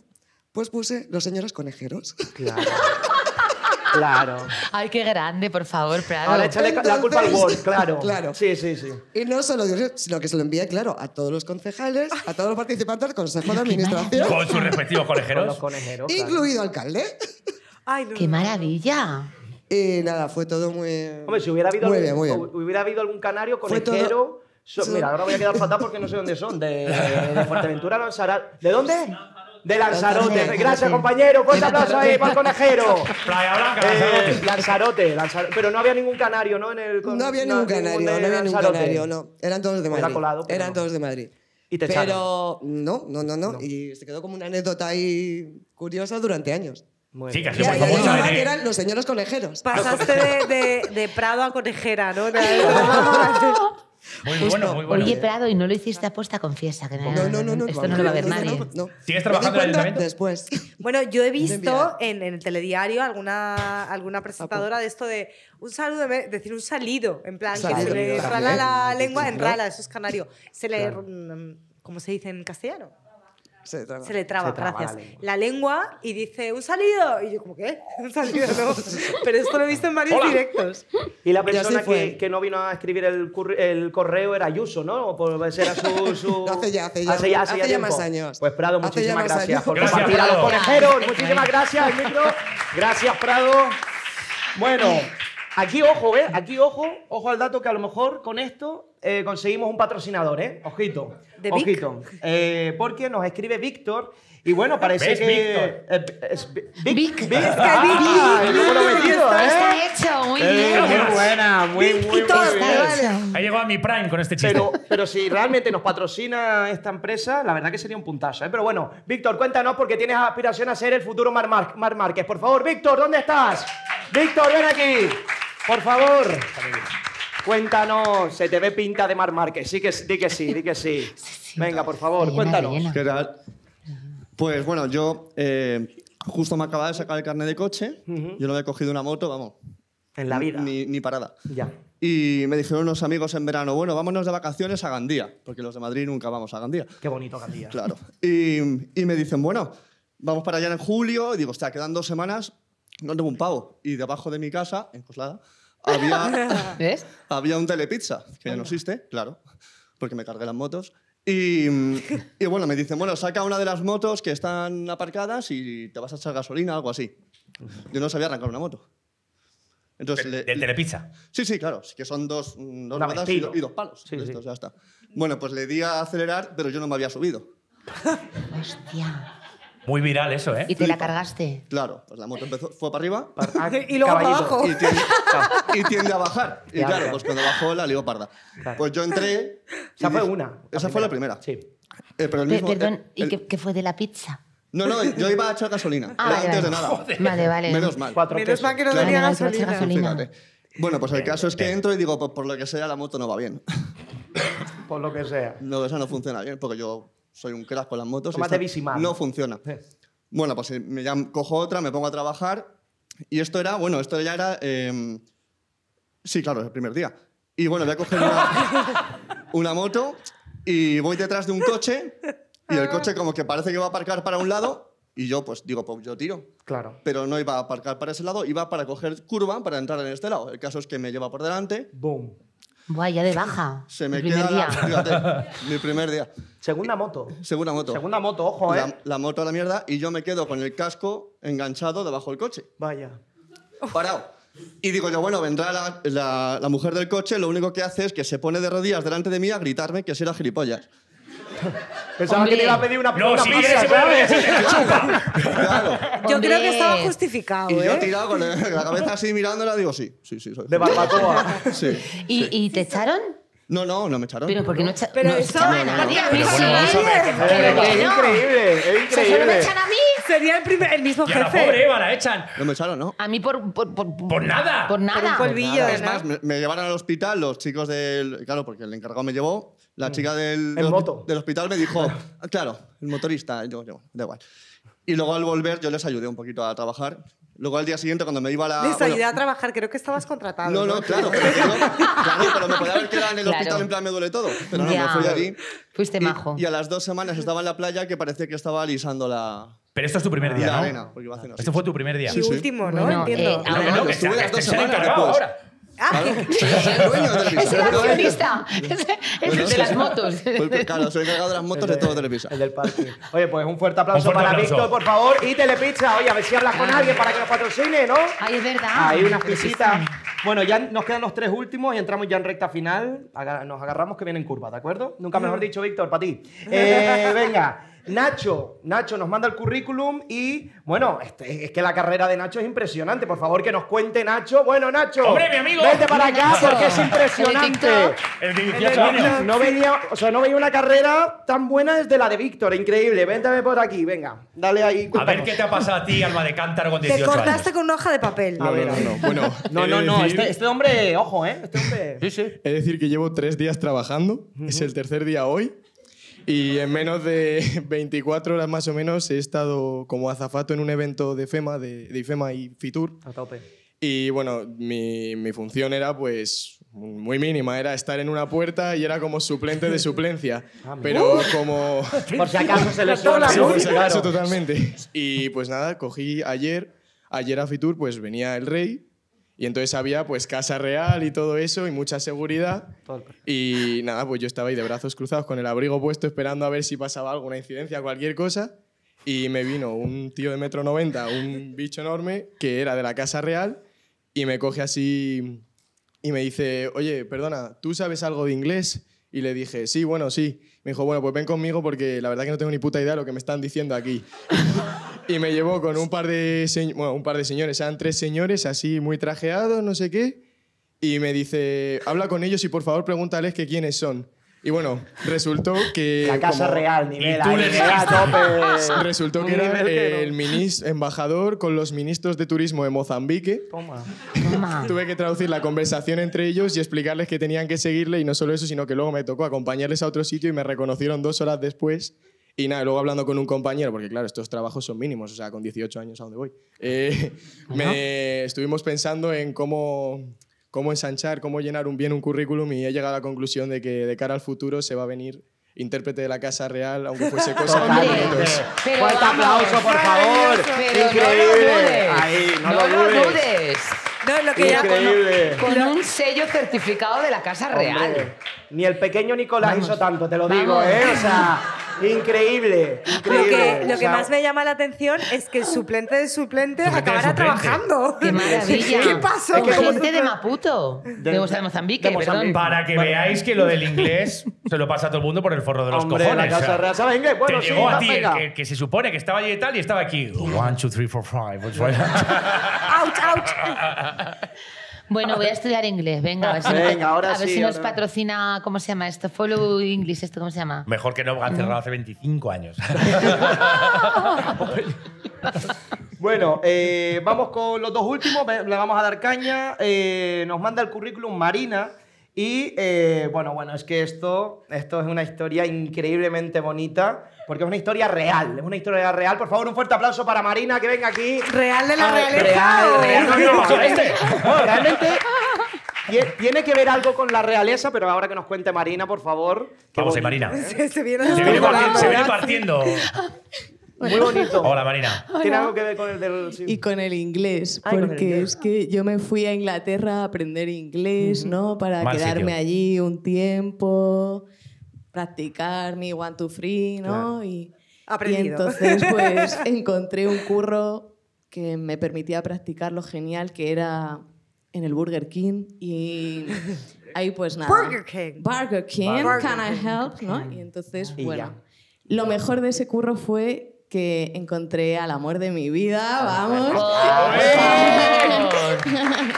pues puse los señores conejeros. Claro. *laughs* claro. Ay, qué grande, por favor, Prado. Ahora échale la culpa al Word, *laughs* claro. Claro. Sí, sí, sí. Y no solo sino que se lo envié, claro, a todos los concejales, a todos los participantes del Consejo de Administración, Con sus respectivos Con los conejeros. claro. incluido alcalde. Ay, no, ¡Qué no, no. maravilla! Y nada, fue todo muy... Hombre, si hubiera habido, Muy algún, bien, muy bien. hu- hubiera habido algún canario Fue todo- conejero. so- Sí. mira, ahora voy a quedar fatal porque no sé dónde son. De, de Fuerteventura, Lanzarote. ¿De dónde? De Lanzarote. Gracias, compañero. Fuerte De aplauso ahí para el conejero. Playa Blanca, Eh, Lanzarote. Lanzarote. Pero no había ningún canario, ¿no? En el, No había ningún canario, no de había ningún canario, no. Eran todos de Era Madrid. colado, Eran no. todos de Madrid. Y te Pero no, no, no, no, Y se quedó como una anécdota ahí curiosa durante años. Muy Sí, que ¿eh? eran los señores conejeros. Pasaste de, de, de Prado a conejera, ¿no? Muy bueno, muy bueno. Oye, Prado, ¿y no lo hiciste aposta? Confiesa que no, No, no, no, no. esto no lo va a ver nadie. no. ¿Sigues trabajando en el ayuntamiento? Después. Bueno, yo he visto en, en el telediario alguna, alguna presentadora de esto de un saludo, decir un salido, en plan, que se le rala la lengua en rala, eso es canario. Se le, mm, ¿cómo se dice en castellano? Se traba. Se le traba, Se traba gracias. la lengua. La lengua y dice un salido. Y yo, como qué? Un salido, no. *laughs* Pero esto lo he visto en varios directos. Y la persona que, que no vino a escribir el, el correo era Ayuso, ¿no? O Por ser a su, *laughs* su... No, hace ya, hace ya. Hace ya, Hace ya tiempo. más años. Pues Prado, Hace ya muchísimas gracias años. por Gracias, compartir a los conejeros. Muchísimas gracias, el micro. Gracias, Prado. Bueno, aquí ojo, ¿eh? Aquí ojo, ojo al dato que a lo mejor con esto eh, conseguimos un patrocinador, ¿eh? Ojito. ¿De? Ojito. Eh, porque nos escribe Víctor y bueno, parece ¿Ves, que... Víctor? eh, es Vic. Vic. Vic. Ah, Vic, ¿cómo lo he Vic, metido, eh? Está hecho, muy Eh, bien. muy buena, muy, muy, bien. Ha llegado a mi prime con este chiste. Pero, pero si realmente nos patrocina esta empresa, la verdad que sería un puntazo. ¿eh? Pero bueno, Víctor, cuéntanos porque tienes aspiración a ser el futuro Mar, Mar- Mar Márquez. Por favor, Víctor, ¿dónde estás? Víctor, ven aquí. Por favor. Cuéntanos, se te ve pinta de Mar Márquez. Sí que, di que sí, di que sí. Venga, por favor, cuéntanos. rellena. ¿Qué tal? Pues bueno, yo eh, justo me acababa de sacar el carnet de coche. Yo no había cogido una moto, vamos. En la vida. Ni, ni parada. Ya. Y me dijeron unos amigos en verano, bueno, vámonos de vacaciones a Gandía, porque los de Madrid nunca vamos a Gandía. Qué bonito Gandía. Claro. Y, y me dicen, bueno, vamos para allá en julio. Y digo, hostia, quedan dos semanas, no tengo un pavo. Y debajo de mi casa, en Coslada, había, *laughs* ¿Ves? había un telepizza, que ya no existe, claro, porque me cargué las motos. Y, y bueno, me dicen, bueno, saca una de las motos que están aparcadas y te vas a echar gasolina, algo así. Yo no sabía arrancar una moto. Entonces, De- le- del Telepizza. Sí, sí, claro, sí que son dos, mm, dos ruedas y, y dos palos. Sí, de sí. estos, ya está. Bueno, pues le di a acelerar, pero yo no me había subido. Hostia. Muy viral eso, ¿eh? ¿Y te la cargaste? Claro, pues la moto empezó, fue para arriba Ah, *laughs* Y luego para abajo. y tiende, y tiende a bajar. *laughs* Y Claro, claro, claro. pues cuando bajó la lió parda. Claro. Pues yo entré. *laughs* Esa fue dije- una. Esa fue la primera. Sí. Eh, pero el Pe- mismo, perdón, el- ¿y el- qué, qué fue de la pizza? No, no, yo iba a echar gasolina. Ah, vale, antes de vale. nada. Vale, vale. Menos mal. Cuatro Menos mal que no Claro. tenía echar gasolina. gasolina. Bueno, pues el caso es que entro y digo, pues por lo que sea, la moto no va bien. Por lo que sea. No, eso no funciona bien, porque yo soy un crack con las motos. y de Bisimar. No funciona. Bueno, pues eh, me llamo- cojo otra, me pongo a trabajar. Y esto era, bueno, esto ya era. eh, sí, claro, el primer día. Y bueno, voy a coger una, *laughs* una moto y voy detrás de un coche. Y el coche, como que parece que va a aparcar para un lado. Y yo, pues digo, pues yo tiro. Claro. Pero no iba a aparcar para ese lado, iba para coger curva para entrar en este lado. El caso es que me lleva por delante. Boom. Buah, ya de baja. *laughs* Se me el primer queda. día. Fíjate, *laughs* mi primer día. Segunda moto. Segunda moto. Segunda moto, ojo, ¿eh? La, la moto a la mierda y yo me quedo con el casco enganchado debajo del coche, Vaya. parado. Y digo yo, bueno, vendrá la, la- la mujer del coche, lo único que hace es que se pone de rodillas delante de mí a gritarme que si era gilipollas. *laughs* Pensaba Hombre. que te iba a pedir una, No, una si pizza, quieres, se puede ¿sabes? *laughs* chupa. Claro. Yo creo que estaba Hombre. justificado, Y yo ¿eh? tirado con la cabeza así mirándola, digo, sí, sí, sí. soy- De barbacoa. *laughs* Sí. ¿Y, y te echaron? No, no, no me echaron. Pero porque no echa- Pero no, eso- no, no, no. a mí Pero bueno, vamos a ver, que- Es Pero increíble, bueno. es O sea, ¿solo me increíble. echan a mí? Sería el, primer, el mismo Y a la jefe. pobre Eva la echan. No me echaron, ¿no? A mí por... Por, por, Por nada. Por nada. Por un polvillo, Es ¿no? más, me, me llevaron al hospital los chicos del... Claro, porque el encargado me llevó. La chica del, del, hospi- moto. del hospital me dijo, *laughs* "Ah, claro, el motorista. Yo, yo, da igual. Y luego al volver yo les ayudé un poquito a trabajar. Luego al día siguiente cuando me iba a la... Les bueno, ayudé a trabajar, creo que estabas contratado. no, no, claro, pero, que no- claro, pero me podía haber quedado en el Claro. hospital en plan me duele todo. Pero no, Ya. me fui allí. Fuiste y, majo. Y a las dos semanas estaba en la playa que parecía que estaba alisando la, Pero esto es tu primer día, la ¿no? arena. Porque iba haciendo así. Este fue tu primer día. Y último, ¿no? Bueno, Entiendo. eh, ahora- no, Estuve las dos semanas después. ahora. Ah, *laughs* el dueño de Televisa. Es el accionista. Es el de las motos. Claro, soy encargado de las motos de todo Televisa. El del parque. Oye, pues un fuerte aplauso para. Víctor, por favor. Y Telepizza. Oye, a ver si hablas con alguien para que nos patrocine, ¿no? Ay, es verdad. Hay unas pisitas. Bueno, ya nos quedan los tres últimos y entramos ya en recta final. Nos agarramos que viene en curva, ¿de acuerdo? Nunca mejor dicho, Víctor, para ti. *laughs* Eh, venga, Nacho. Nacho nos manda el currículum y, bueno, este- es que la carrera de Nacho es impresionante. Por favor, que nos cuente Nacho. Bueno, Nacho. ¡Hombre, mi amigo! Vente para acá porque es impresionante. TikTok. El de El 18 de- años. No veía, o sea, no veía una carrera tan buena desde la de Víctor, increíble. Véntame por aquí, venga, dale ahí. A ver qué te ha pasado a ti, alma de cántaro, con te 18 cortaste años. con una hoja de papel. A ver, a ver. no. Bueno, *laughs* No, he no, de no, decir- este, este hombre, ojo, ¿eh? Este hombre. Sí, sí. Es decir, que llevo tres días trabajando, es el tercer día hoy, y en menos de *laughs* 24 horas más o menos he estado como azafato en un evento de FEMA, de, de IFEMA y FITUR. A tope. Y bueno, mi, mi función era pues muy mínima, era estar en una puerta y era como suplente de suplencia. *laughs* Pero como... *laughs* Por si acaso se le suena Sí, por si acaso, claro. totalmente. Y pues nada, cogí ayer, ayer a Fitur pues venía el rey y entonces había pues casa real y todo eso y mucha seguridad. Y nada, pues yo estaba ahí de brazos cruzados con el abrigo puesto esperando a ver si pasaba alguna incidencia, cualquier cosa. Y me vino un tío de metro 90, un bicho enorme, que era de la Casa Real, y me coge así y me dice, oye, perdona, ¿tú sabes algo de inglés? Y le dije, sí, bueno, sí. Me dijo, bueno, pues ven conmigo porque la verdad que no tengo ni puta idea de lo que me están diciendo aquí. Y me llevó con un par de, bueno, un par de señores, eran tres señores así muy trajeados, no sé qué. Y me dice, habla con ellos y por favor pregúntales que quiénes son. Y bueno, resultó que... La casa como- real, nivel ahí, le nivel *laughs* a tope. Resultó que era el minis embajador con los ministros de turismo de Mozambique. Toma. Toma. Tuve que traducir la conversación entre ellos y explicarles que tenían que seguirle y no solo eso, sino que luego me tocó acompañarles a otro sitio y me reconocieron dos horas después. Y nada, luego hablando con un compañero, porque claro, estos trabajos son mínimos, o sea, con 18 años a dónde voy. Eh, *laughs* me estuvimos pensando en cómo, cómo ensanchar, cómo llenar un bien un currículum y he llegado a la conclusión de que de cara al futuro se va a venir intérprete de la Casa Real, aunque fuese *laughs* cosa de minutos. pero Fuerte aplauso, por favor. Pero no Increíble. lo dudes. Ahí, no, no lo dudes. dudes. No, lo que Increíble. Con un sello certificado de la Casa Real. Hombre, ni el pequeño Nicolás Vamos. hizo tanto, te lo digo, Vamos. ¿eh? O sea, *laughs* increíble. Lo que, lo más me llama la atención es que el suplente de suplente Suplente de acabará suplente. trabajando. ¡Qué *laughs* maravilla! ¿Qué pasó? Es que como- Gente de Maputo. De, o sea, de Mozambique, de Mozambique. perdón. Para que veáis que lo del inglés se lo pasa a todo el mundo por el forro de los Hombre, cojones. la o Casa sea, Real sabe inglés. Bueno, te sí, llegó a va, ti el venga. que, que se supone que estaba allí y tal y estaba aquí. One, two, three, four, five. ¡Ouch, ouch! *laughs* Bueno, voy a estudiar inglés. Venga, a ver si, Venga, nos, ahora a ver sí, si nos ahora. patrocina, ¿cómo se llama esto? Follow English, ¿esto cómo se llama? Mejor que no han cerrado hace 25 años. *laughs* Bueno, eh, vamos con los dos últimos, le vamos a dar caña. Eh, nos manda el currículum Marina. Y eh, bueno, bueno, es que esto, esto es una historia increíblemente bonita, porque es una historia real, es una historia real. Por favor, un fuerte aplauso para Marina, que venga aquí. ¿Real de la Ah, realeza Real, real. No, no, este? no, realmente tie- tiene que ver algo con la realeza, pero ahora que nos cuente Marina, por favor. Vamos ahí. Marina. Se, se viene Se viene, partiendo, Muy bonito. Hola, Marina. Tiene algo que ver con el del... sí. Y con el inglés, Ay, el porque inglés. es que yo me fui a Inglaterra a aprender inglés, ¿no? Para Mal quedarme sitio. allí un tiempo, practicar mi one, two, three, ¿no? Y, y Aprendido. entonces pues *laughs* encontré un curro que me permitía practicar lo genial que era en el Burger King y ahí pues nada. Burger King. Burger King, Burger can I King. help? ¿no? Y entonces, Y bueno, ya. lo mejor de ese curro fue que encontré al amor de mi vida, vamos.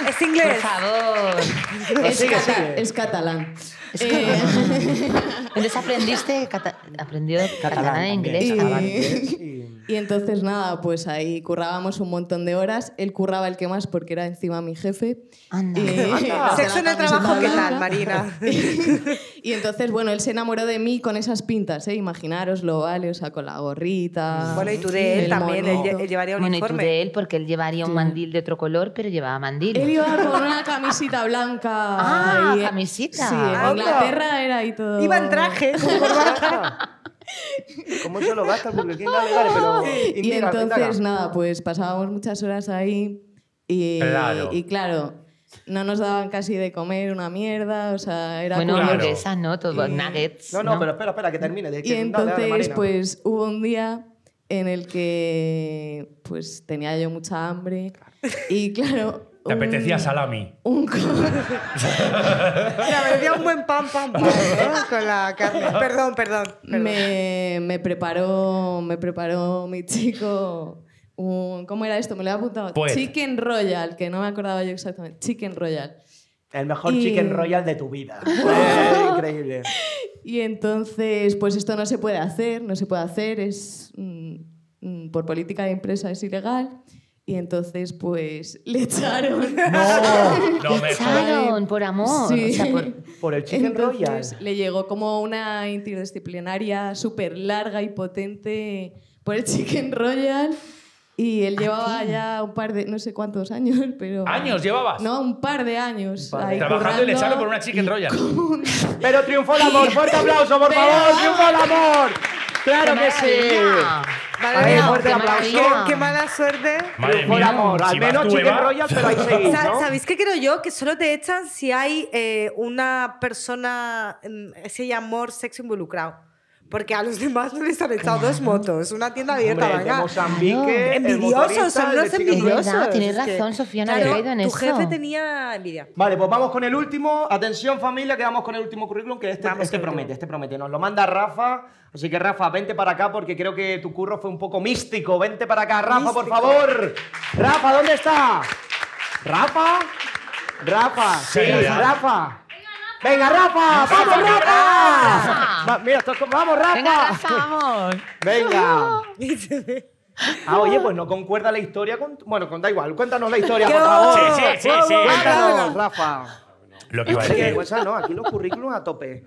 Es Por inglés. favor. Es, Sigue, cata- sigue. es catalán. Es Eh, Entonces aprendiste cata- aprendió catalán, e inglés. Y-. Y- Y entonces nada, pues ahí currábamos un montón de horas. Él curraba el que más porque era encima mi jefe. Anda. Y- *laughs* la Sexo en el trabajo, ¿qué tal. Marina? *laughs* y entonces, bueno, él se enamoró de mí con esas pintas, ¿eh? Imaginaroslo, ¿vale? O sea, con la gorrita. Bueno, y tú de él también, él, él llevaría Bueno, y tú uniforme. de él, porque él llevaría un mandil de otro color, pero llevaba mandil. Él iba con una camisita blanca. Ah, y- camisita. Sí, en Anda. Inglaterra era ahí todo. Iba en traje, *laughs* con corbata. ¿Cómo se lo gasta el Burger King? Dale, dale, pero *laughs* Y indaga, entonces, nada, pues pasábamos muchas horas ahí y Claro. y claro, no nos daban casi de comer una mierda, o sea, era bueno, como- Claro. hamburguesas, ¿no? Todo, Y- nuggets. No, no, pero espera, espera, que termine. de Y que- dale, dale, entonces, pues hubo un día en el que pues tenía yo mucha hambre y claro... Te un- apetecía salami. un me *laughs* decía un buen pan, pan, pan, ¿no? Con la carne. Perdón, perdón. perdón. me, me preparó me preparó mi chico un, ¿cómo era esto? Me lo he apuntado. Pues. Chicken Royal, que no me acordaba yo exactamente. Chicken Royal. El mejor Y- chicken royal de tu vida. *laughs* Increíble. Y entonces, pues esto no se puede hacer, no se puede hacer, es mm, mm, por política de empresa es ilegal. Y entonces, pues *laughs* le echaron. No, *laughs* no me Echaron, por amor. Sí. O sea, por- *laughs* Por el chicken royal. Entonces le llegó como una interdisciplinaria súper larga y potente por el Chicken Royal. Y él llevaba ya un par de, no sé cuántos años, pero... ¿Años llevabas? No, un par de años. par de ahí Trabajando y le echaron por una chicken royal. Pero triunfó el amor. Fuerte aplauso, por favor. Triunfó el amor. Claro ¡Qué que sí. Madre Ahí, mía, fuerte qué aplauso. maravilla. Qué, mala suerte. Madre mía, amor. Al si vas menos tú, chicken Eva. royal, pero ahí *laughs* seguís, Sa- ¿no? ¿Sabéis qué creo yo? Que solo te echan si hay eh, una persona, mm, ese amor sexo involucrado. Porque a los demás no les han echado dos motos. Una tienda abierta, Hombre, de venga. Mozambique, el Envidiosos, son los de envidiosos. Tienes razón, Sofía, no claro, caído en tu eso. jefe tenía envidia. Vale, pues vamos con el último. Atención familia, que vamos con el último currículum, que este, este promete, este promete. Nos lo manda Rafa. Así que Rafa, vente para acá porque creo que tu curro fue un poco místico. Vente para acá, Rafa, por Místico. favor. Rafa, ¿dónde está? ¿Rafa? Rafa, sí, Venga, Rafa. Venga, Rafa, vamos, Rafa. Va, mira, esto es como- vamos, Rafa. Venga, Rafa, vamos. Venga. *laughs* Ah, oye, pues no concuerda la historia con. Bueno, con, da igual, cuéntanos la historia, por favor. Sí, sí, sí, sí. Cuéntanos, Rafa. Lo que iba a decir. vergüenza, no, aquí los currículums a tope.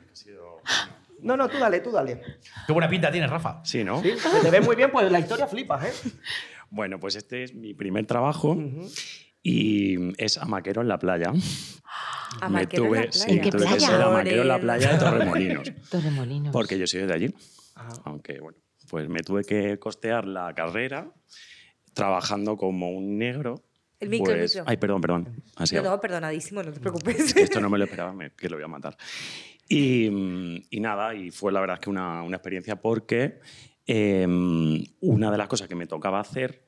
No, no, tú dale, tú dale. Qué buena pinta tienes, Rafa. Sí, ¿no? Sí, se te ve muy bien, pues la historia flipas, ¿eh? Bueno, pues este es mi primer trabajo y es amaquero en la playa. Amaquero en la playa. sí, ¿En qué tuve que ser en la playa de Torremolinos. *laughs* Torremolinos. porque yo soy de allí. Aunque, bueno, pues me tuve que costear la carrera trabajando como un negro. El micro, el pues- micro. Ay, perdón, perdón. Así No, hago. no, perdonadísimo, no te preocupes. *laughs* esto no me lo esperaba, me- que lo voy a matar. Y, y nada, y fue la verdad es que una, una experiencia porque eh, una de las cosas que me tocaba hacer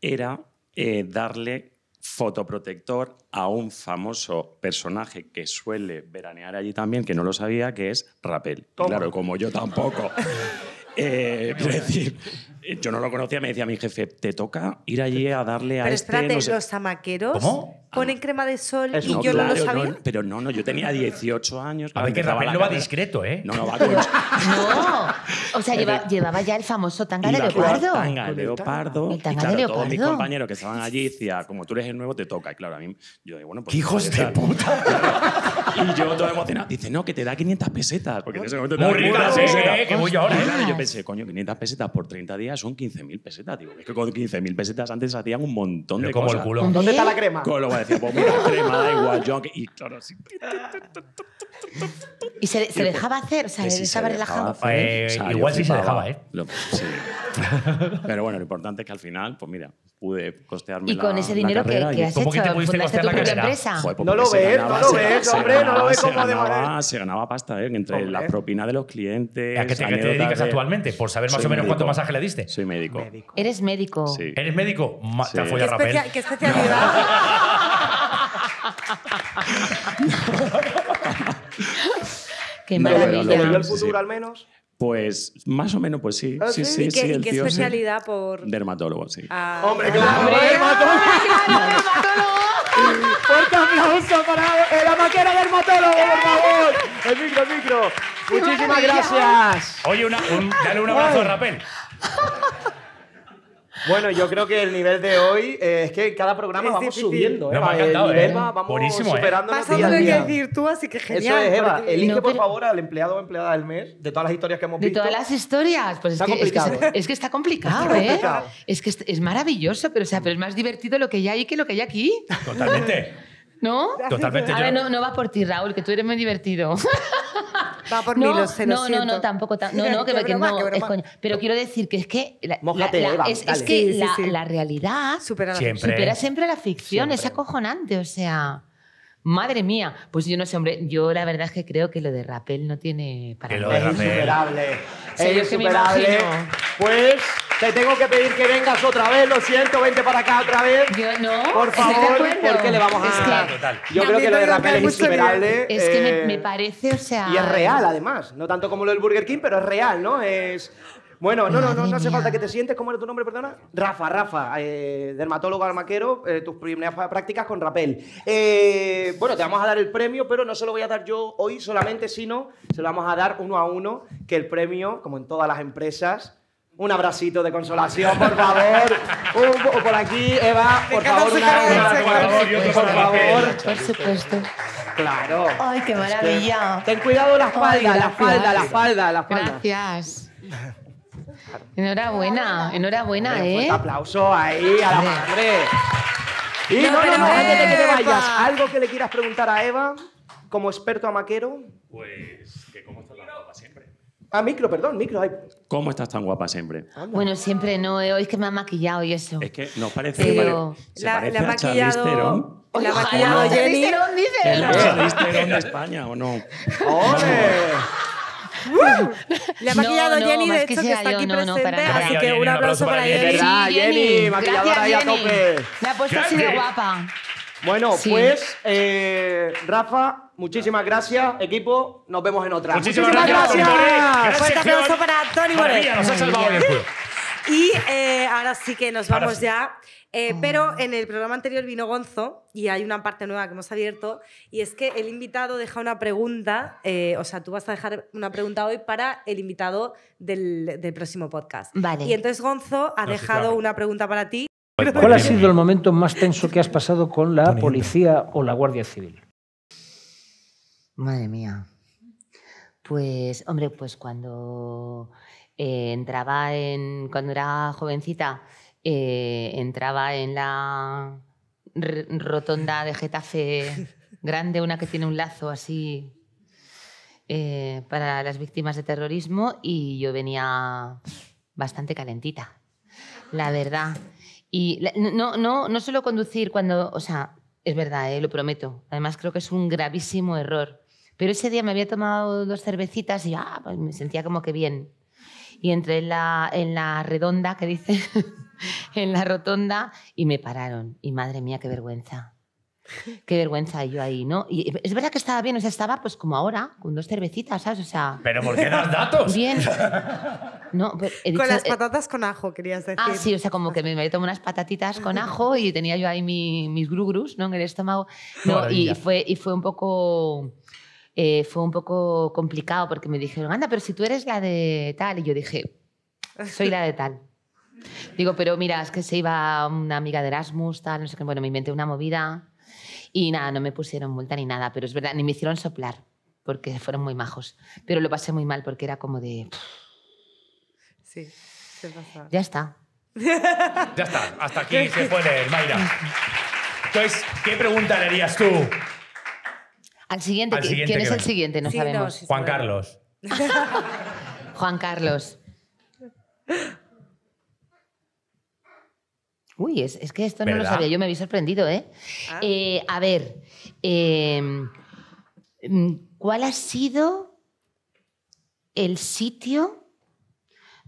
era eh, darle fotoprotector a un famoso personaje que suele veranear allí también, que no lo sabía, que es Rapel. Claro, como yo tampoco. *laughs* eh, es decir, yo no lo conocía, me decía mi jefe, te toca ir allí a darle a Pero este... espérate, no sé". los amaqueros ¿Cómo? ponen crema de sol Es y yo no lo sabía. pero no, no, yo tenía 18 años. A ver, que la no va discreto, ¿eh? No, no, va con... *laughs* No. O sea, lleva- llevaba ya el famoso tanga de leopardo. tanga de el leopardo. El y tanga claro, de todos mis compañeros que estaban allí decían, como tú eres el nuevo, te toca. Y claro, a mí, yo digo, bueno, pues... ¡Qué hijos de tal. puta! *laughs* Y yo todo emocionado. Dice, no, que te da 500 pesetas. Porque en ese momento te Muy da rica, 500 sí, pesetas. eh, que voy yo ahora, Y eh. claro, yo pensé, coño, 500 pesetas por 30 días son 15.000 pesetas. Digo, es que con 15.000 pesetas antes hacían un montón Pero de como cosas. el culo. Hombre. ¿Dónde está la crema? Con lo cual decía, pues mira, crema, da igual, yo... que-". Y claro, sí. Y se, se dejaba hacer, o sea, Que se estaba dejaba relajado. hacer. Eh, O sea, igual sí se dejaba, ¿eh? Lo- sí. Pero bueno, lo importante es que al final, pues mira, pude costearme Y con la- ese la dinero que, que has ¿Cómo que hecho, te pudiste fundaste costear tu la carrera? empresa. Joder, pues No lo ves, ganaba- no lo ves, hombre, no lo ves como de manera- Se ganaba pasta, ¿eh? Entre Hombre. las propinas de los clientes. ¿A qué te, dedicas de- actualmente? Por saber más Soy o menos cuánto masaje le diste. Soy médico. Médico. Eres médico. Sí. ¿Eres médico? Ma- Sí. Te has ¿Qué follado ¿Qué, Rapel. especia- qué especialidad? *laughs* Qué No, pero maravilla. lo ¿Le dio bueno, el sí, sí. futuro al menos? Pues más o menos, pues sí. ¿Ah, sí, sí? sí, ¿Y sí, qué, y el qué tío sí. especialidad por...? Dermatólogo, sí. Ah, Hombre, claro, dermatólogo. Fuerte aplauso para el amaquero dermatólogo, por favor. El micro, el micro. Muchísimas gracias. Oye, una, un- dale un abrazo a Rapel. Bueno, yo creo que el nivel de hoy eh, es que cada programa Es vamos difícil. subiendo. No, me ha encantado, el nivel ¿eh? va- vamos Buenísimo, ¿eh? Vas a día a tener que día. decir tú, así que genial. Eso es, Eva. Elige, No, por pero- favor, al empleado o empleada del mes de todas las historias que hemos De visto. todas las historias, pues es Está que, es, que, complicado, es que está complicado, Está ¿eh? complicado. Es que es, es maravilloso, pero, o sea, pero es más divertido lo que hay ahí que lo que hay aquí, Totalmente. ¿No? Totalmente. A yo- ver, no, no va por ti, Raúl, que tú eres muy divertido. *laughs* Va por no, mí, lo sé, lo no, no, siento. no, tampoco. ta- no, no, *laughs* que, que broma, no, qué es coña. Pero quiero decir que es que. La, Mójate, la- la- Eva, es, que Sí, sí, la, sí. la realidad Supera la Siempre. supera siempre la ficción, es acojonante, o sea. Madre mía, pues yo no sé, hombre, yo la verdad es que creo que lo de Rappel no tiene para Que lo nada. Es insuperable. Sí, es insuperable. Pues te tengo que pedir que vengas otra vez. Lo siento, vente para acá otra vez. Yo no, Por favor, porque le vamos a. Es que-. Yo creo que lo de Rapel es insuperable. Es que me, eh, me parece, o sea. Y es real, además. No tanto como lo del Burger King, pero es real, ¿no? Es. Bueno, no, no, no, no hace falta que te sientes. ¿Cómo era tu nombre, perdona? Rafa, Rafa, eh, dermatólogo armaquero, eh, tus primeras prácticas con Rapel. Eh, bueno, te vamos a dar el premio, pero no se lo voy a dar yo hoy solamente, sino se lo vamos a dar uno a uno, que el premio, como en todas las empresas, un abracito de consolación, por favor. Un- por aquí, Eva, por favor, una, una- por favor, por supuesto. Claro. Ay, qué maravilla. Ten cuidado la Ay, espalda, la espalda, la espalda, la espalda. Gracias. Enhorabuena, enhorabuena, Hombre, ¿eh? fuerte aplauso ahí a la madre. Y No, no, no, antes de que te vayas, ¿algo que le quieras preguntar a Eva como experto amaquero? Pues que cómo estás tan guapa siempre. Ah, micro, perdón, micro. ay. ¿Cómo estás tan guapa siempre? Bueno, siempre no, eh, hoy es que me ha maquillado y eso. Es que nos parece, Pero- se La, parece la ha a Charlize maquillado... Theron. La maquillado Charlize Jenny. Theron, dice. ¿Es la Charlize Theron de España o no? ¡Ole! *laughs* Le ha No, maquillado no, Jenny, de que hecho, que sea está yo, aquí no, no, presente. para nada. así que un un aplauso para para Jenny. Jenny. ¿Verdad, Jenny? Maquilladora Gracias, ahí a Jenny. tope. Me ha puesto así de guapa. Bueno, Sí. pues, eh, Rafa, muchísimas gracias, equipo. Nos vemos en otra. Muchísimas gracias, Tony Moré. Gran Fuerte para Tony. Maravilla, nos ha salvado hoy el culo. Y eh, ahora sí que nos vamos sí. ya. Eh, Pero en el programa anterior vino Gonzo y hay una parte nueva que hemos abierto y es que el invitado deja una pregunta, eh, o sea, tú vas a dejar una pregunta hoy para el invitado del, del próximo podcast. Vale. Y entonces Gonzo ha No, sí, dejado claro. una pregunta para ti. *laughs* ¿Cuál ha sido el momento más tenso que has pasado con la policía o la Guardia Civil? Madre mía. Pues, hombre, pues cuando eh, entraba en. Cuando era jovencita, eh, entraba en la rotonda de Getafe grande, una que tiene un lazo así eh, para las víctimas de terrorismo, y yo venía bastante calentita, la verdad. Y no, no, no suelo conducir cuando. O sea, es verdad, lo prometo. Además, creo que es un gravísimo error. Pero ese día me había tomado dos cervecitas y ah, pues me sentía como que bien. Y entré en la, en la redonda, que dice, *laughs* en la rotonda, y me pararon. Y madre mía, qué vergüenza. Qué vergüenza yo ahí, ¿no? Y es verdad que estaba bien, o sea, estaba pues como ahora, con dos cervecitas, ¿sabes? O sea, ¿Pero por qué das datos? bien. No, *laughs* pero he Con dicho- las eh, patatas con ajo, querías decir. Ah, sí, o sea, como que me, me tomé unas patatitas con ajo y tenía yo ahí mi- mis grugrus ¿no? en el estómago. No, y, fue, y fue un poco... eh, fue un poco complicado porque me dijeron, anda, pero si tú eres la de tal. Y yo dije, soy la de tal. Digo, pero mira, es que se iba una amiga de Erasmus, tal, no sé qué. Bueno, me inventé una movida y nada, no me pusieron multa ni nada, pero es verdad, ni me hicieron soplar porque fueron muy majos. Pero lo pasé muy mal porque era como de, Sí, se pasa. ya está. Ya está, hasta aquí se puede, Mayra. Entonces, ¿qué pregunta le harías tú? Al siguiente, Al ¿qui- siguiente ¿quién es el siguiente? No Sí, no, sabemos. sí. Juan Carlos. *laughs* *laughs* Juan Carlos. Uy, es, es que esto no lo sabía, yo me había sorprendido, ¿eh? Ah. Eh, a ver, eh, mm, ¿cuál ha sido el sitio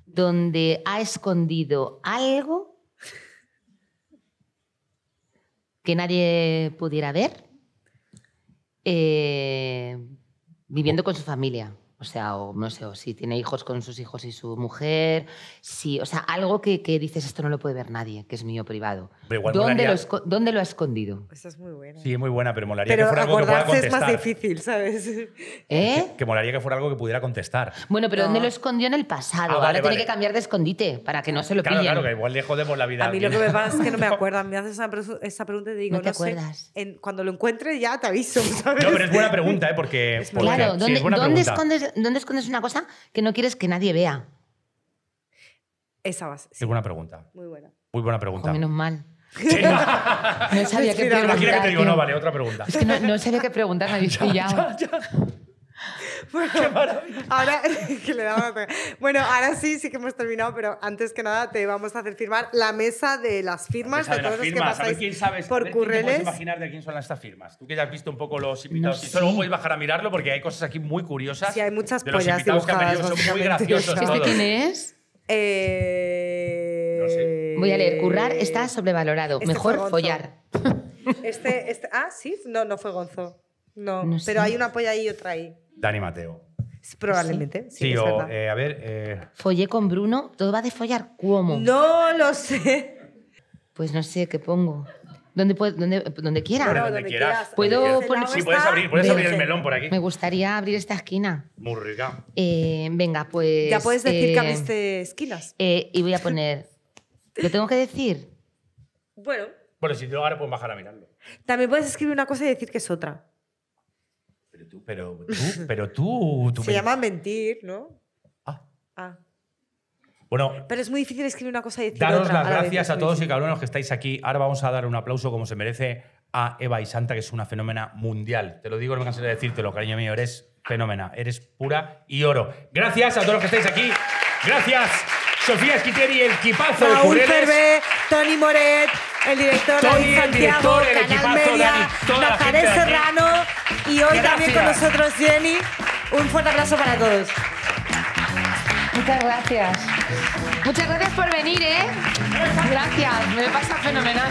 donde ha escondido algo que nadie pudiera ver Eh, viviendo con su familia. O sea, o no sé, o si tiene hijos con sus hijos y su mujer. Sí, o sea, algo que, que dices, esto no lo puede ver nadie, que es mío privado. Pero igual ¿Dónde, molaría- lo esco- ¿Dónde lo ha escondido? Esa es muy buena. Sí, es muy buena, pero molaría Pero que fuera algo que pueda acordarse es más difícil, ¿sabes? ¿Eh? Que molaría que fuera algo que pudiera contestar. Bueno, pero No. ¿dónde lo escondió en el pasado? Ah, vale, Ahora tiene vale. que cambiar de escondite para que no se lo Claro, pillen. claro, que igual le jodemos la vida. A mí lo que alguien. me pasa es que no me *laughs* acuerdo. Me haces esa, presu- esa pregunta y te digo, No te sé, acuerdas. en- cuando lo encuentre ya te aviso, *laughs* ¿sabes? No, pero es buena pregunta, ¿eh? Porque. porque- Claro, sí, ¿dónde, es buena dónde pregunta. escondes, ¿dónde escondes una cosa que no quieres que nadie vea? Esa va. sí, Es buena pregunta. muy buena. Muy buena pregunta. menos mal. Sí. *laughs* No sabía *laughs* qué preguntar. Imagina que te digo, no, vale, otra pregunta. Es que no, no sabía qué preguntar, me habéis *laughs* pillado. Bueno, ahora *laughs* que le daba Bueno, ahora sí, sí que hemos terminado, pero antes que nada te vamos a hacer firmar la mesa de las firmas de, las todos los que a pasáis quién sabes, a por ver quién te puedes Curreles. imaginar de quién son estas firmas. Tú que ya has visto un poco los invitados No y luego sé. podéis bajar a mirarlo porque hay cosas aquí muy curiosas. Sí, hay muchas de los pollas invitados que han venido, son muy graciosos ¿Este todos. quién es? Eh... No sé. Voy a leer. Currar está sobrevalorado. Este Mejor fue Gonzo. follar. Este, este, ah, sí, no, no fue Gonzo. No, No pero sé. hay una polla ahí y otra ahí. Dani Mateo. Probablemente, sí, Sí, es o, verdad. eh, a ver, eh, Follé con Bruno. Todo va de follar. ¿Cómo? No lo sé. Pues no sé qué pongo. ¿Dónde, puedo, dónde, donde quiera. Bueno, donde donde quieras. quieras. ¿Puedo donde quieras. Sí, puedes abrir, puedes Ve- abrir el melón por aquí. Me gustaría abrir esta esquina. Muy rica. Eh, venga, pues. ya puedes decir eh, que abriste esquinas. eh, y voy a poner. ¿Lo tengo que decir? Bueno, Bueno, si tú ahora puedes bajar a mirarlo. también puedes escribir una cosa y decir que es otra. Pero tú, pero tú, *laughs* pero tú. tú Se me- llama mentir, ¿no? Ah. Ah. Bueno, Pero es muy difícil escribir una cosa y decir Daros otra. las a la vez, gracias a todos y difícil. cada uno de los que estáis aquí. Ahora vamos a dar un aplauso como se merece a Eva y Santa, que es una fenómena mundial. Te lo digo, no me cansaré de decírtelo, cariño mío. Eres fenómena, eres pura y oro. Gracias a todos los que estáis aquí. Gracias, Sofía Esquiteri, el equipazo de Raúl Tony Moret, el director Tony, el Santiago, director, el Canal equipazo, Media, Nazaret. Serrano y hoy también con nosotros Jenny. Un fuerte abrazo para todos. Muchas gracias. Muchas gracias por venir, ¿eh? Gracias, me pasa fenomenal.